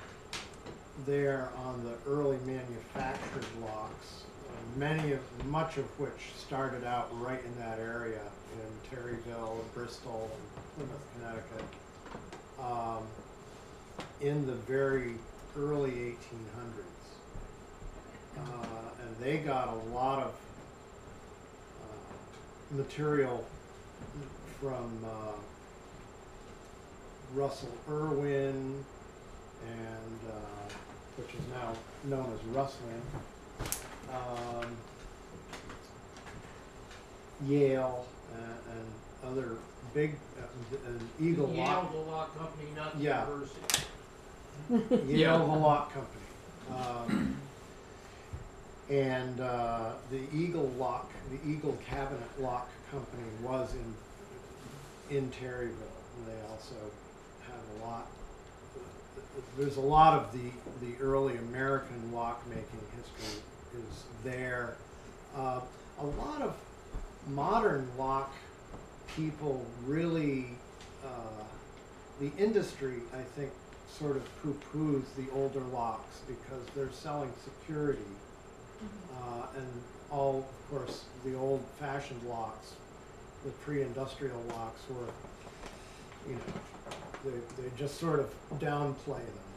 there on the early manufactured locks, many of, much of which started out right in that area in Terryville, Bristol, and Plymouth, Connecticut. Um, in the very early 1800s. Uh, and they got a lot of uh, material from uh, Russell Erwin, and uh, which is now known as Russwin. Um, Yale uh, and other big uh, and Eagle Yale, Lock. the lock company, not the Yeah. university. Yale, the lock company. Um, and uh, the Eagle Lock, the Eagle Cabinet Lock Company was in in Terryville. And they also have a lot. There's a lot of the the early American lock making history is there. Uh, a lot of modern lock people really. Uh, the industry, I think, sort of poo-poos the older locks because they're selling security. Uh, and all, of course, the old-fashioned locks, the pre-industrial locks were, you know, they, they just sort of downplay them.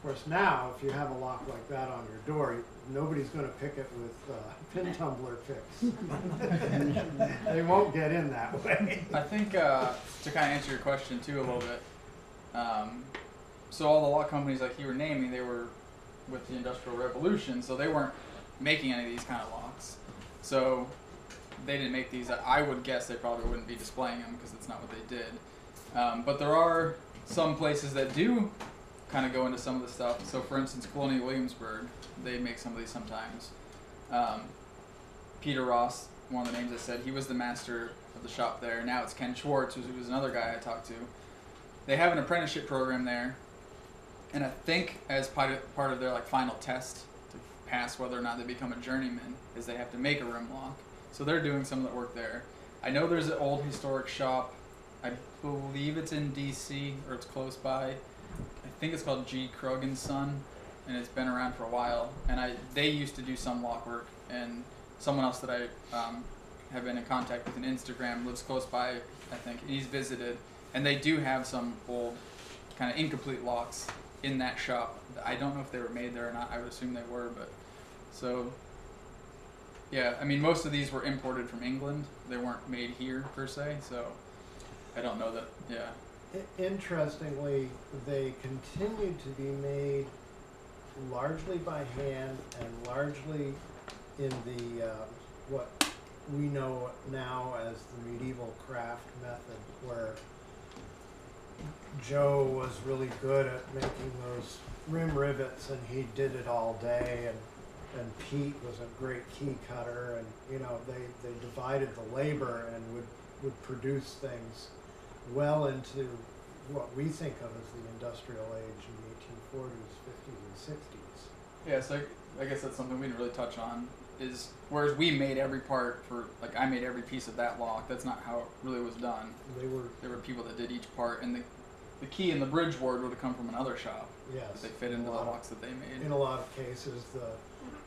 Of course, now, if you have a lock like that on your door, nobody's gonna pick it with, uh, pin tumbler picks. They won't get in that way. I think uh, to kind of answer your question too a little bit. Um, so all the lock companies like you were naming, they were with the Industrial Revolution, so they weren't making any of these kind of locks. So they didn't make these. I would guess they probably wouldn't be displaying them because it's not what they did. Um, but there are some places that do kind of go into some of the stuff. So for instance, Colonial Williamsburg, they make some of these sometimes. Um, Peter Ross, one of the names I said, he was the master of the shop there. Now it's Ken Schwarz, who was another guy I talked to. They have an apprenticeship program there, and I think as part of, part of their like final test to pass whether or not they become a journeyman is they have to make a rim lock. So they're doing some of that work there. I know there's an old historic shop. I believe it's in D.C. or it's close by. I think it's called G. Krug and Son, and it's been around for a while. And I they used to do some lock work, and someone else that I um, have been in contact with on Instagram lives close by, I think, and he's visited, and they do have some old, kind of incomplete locks in that shop. I don't know if they were made there or not. I would assume they were, but so. Yeah, I mean, most of these were imported from England. They weren't made here per se, so I don't know that. Yeah, Interestingly, they continued to be made largely by hand and largely in the, uh, what we know now as the medieval craft method, where Joe was really good at making those rim rivets and he did it all day and and Pete was a great key cutter and you know they, they divided the labor and would, would produce things well into what we think of as the industrial age in the 1840s, 50s, and 60s. yeah. So I, I guess that's something we didn't really touch on. Is whereas we made every part for like I made every piece of that lock. That's not how it really was done. They were There were people that did each part, and the the key and the bridge ward would have come from another shop. Yes. They fit into the locks that they made. In a lot of cases, the,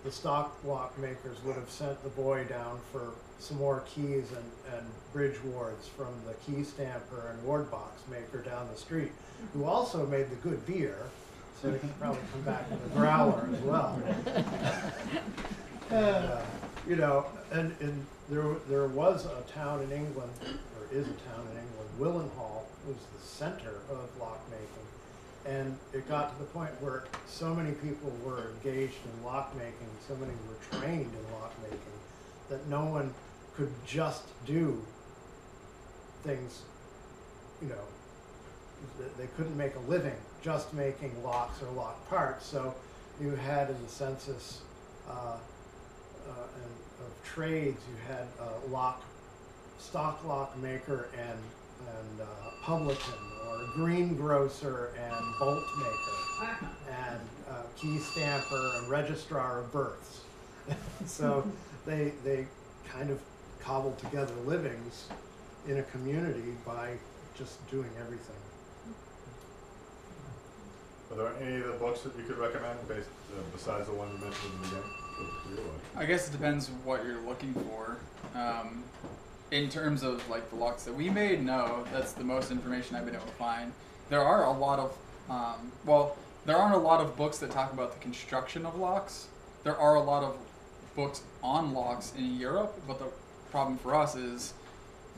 the stock lock makers would have sent the boy down for some more keys and, and bridge wards from the key stamper and ward box maker down the street, who also made the good beer, so they could probably come back with a growler as well. Uh, you know, and, and there, there was a town in England, or is a town in England, Willenhall was the center of lockmaking. And it got to the point where so many people were engaged in lockmaking, so many were trained in lockmaking, that no one could just do things, you know, they couldn't make a living just making locks or lock parts. So you had in the census uh, uh, and of trades, you had a lock, stock lock maker and and uh, publican or greengrocer and bolt maker and uh, key stamper and registrar of births. so they they kind of cobbled together livings in a community by just doing everything. Are there any of the books that you could recommend based, uh, besides the one you mentioned in the beginning? Good for you, I guess it depends what you're looking for. Um, in terms of like the locks that we made, no, that's the most information I've been able to find. There are a lot of, um, well, there aren't a lot of books that talk about the construction of locks. There are a lot of books on locks in Europe, but the problem for us is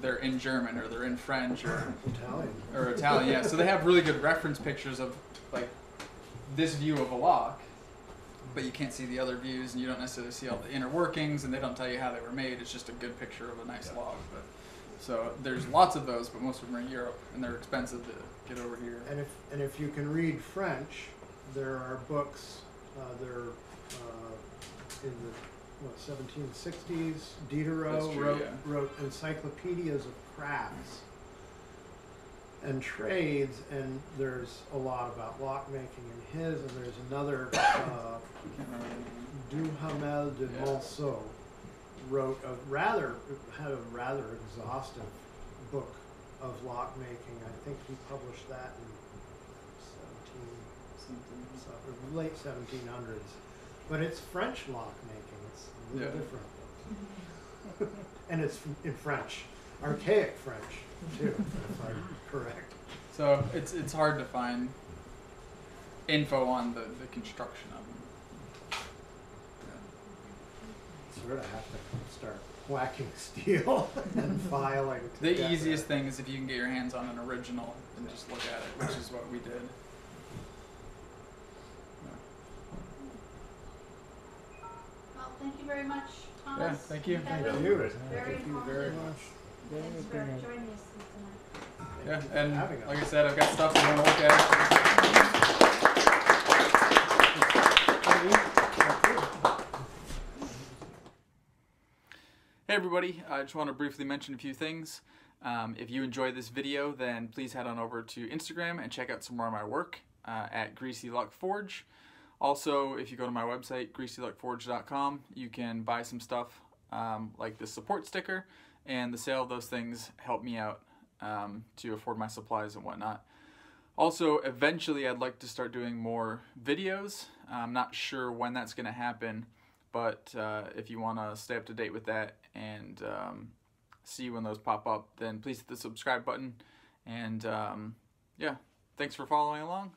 they're in German or they're in French or Italian. or Italian. Yeah, so they have really good reference pictures of like this view of a lock, but you can't see the other views, and you don't necessarily see all the inner workings, and they don't tell you how they were made. It's just a good picture of a nice Yeah. log. But so there's lots of those, but most of them are in Europe, and they're expensive to get over here. And if and if you can read French, there are books. Uh, they're uh, in the what 1760s. Diderot That's true, wrote yeah. wrote encyclopedias of crafts and trades, and there's a lot about lockmaking in his. And there's another uh, I can't remember the name. Duhamel de Yeah. Monceau wrote a rather had a rather exhaustive book of lockmaking. I think he published that in seventeen Something. so- late seventeen hundreds. But it's French lockmaking. Little Yeah. different. and it's in French, archaic French too, if I'm correct. So it's it's hard to find info on the, the construction of them. Sort of have to start whacking steel and filing. The easiest thing is if you can get your hands on an original and just look at it, which is what we did. Thank you very much, Thomas. Yeah, thank you. Kevin. Thank you. Very Thank you very informative. much. Thanks for joining us tonight. Yeah, and having us. like I said, I've got stuff if you want to look at. Hey everybody, I just want to briefly mention a few things. Um, if you enjoyed this video, then please head on over to Instagram and check out some more of my work uh, at Greasy Luck Forge. Also, if you go to my website, greasyluckforge.com, you can buy some stuff um, like the support sticker, and the sale of those things help me out um, to afford my supplies and whatnot. Also, eventually, I'd like to start doing more videos. I'm not sure when that's going to happen, but uh, if you want to stay up to date with that and um, see when those pop up, then please hit the subscribe button. And um, yeah, thanks for following along.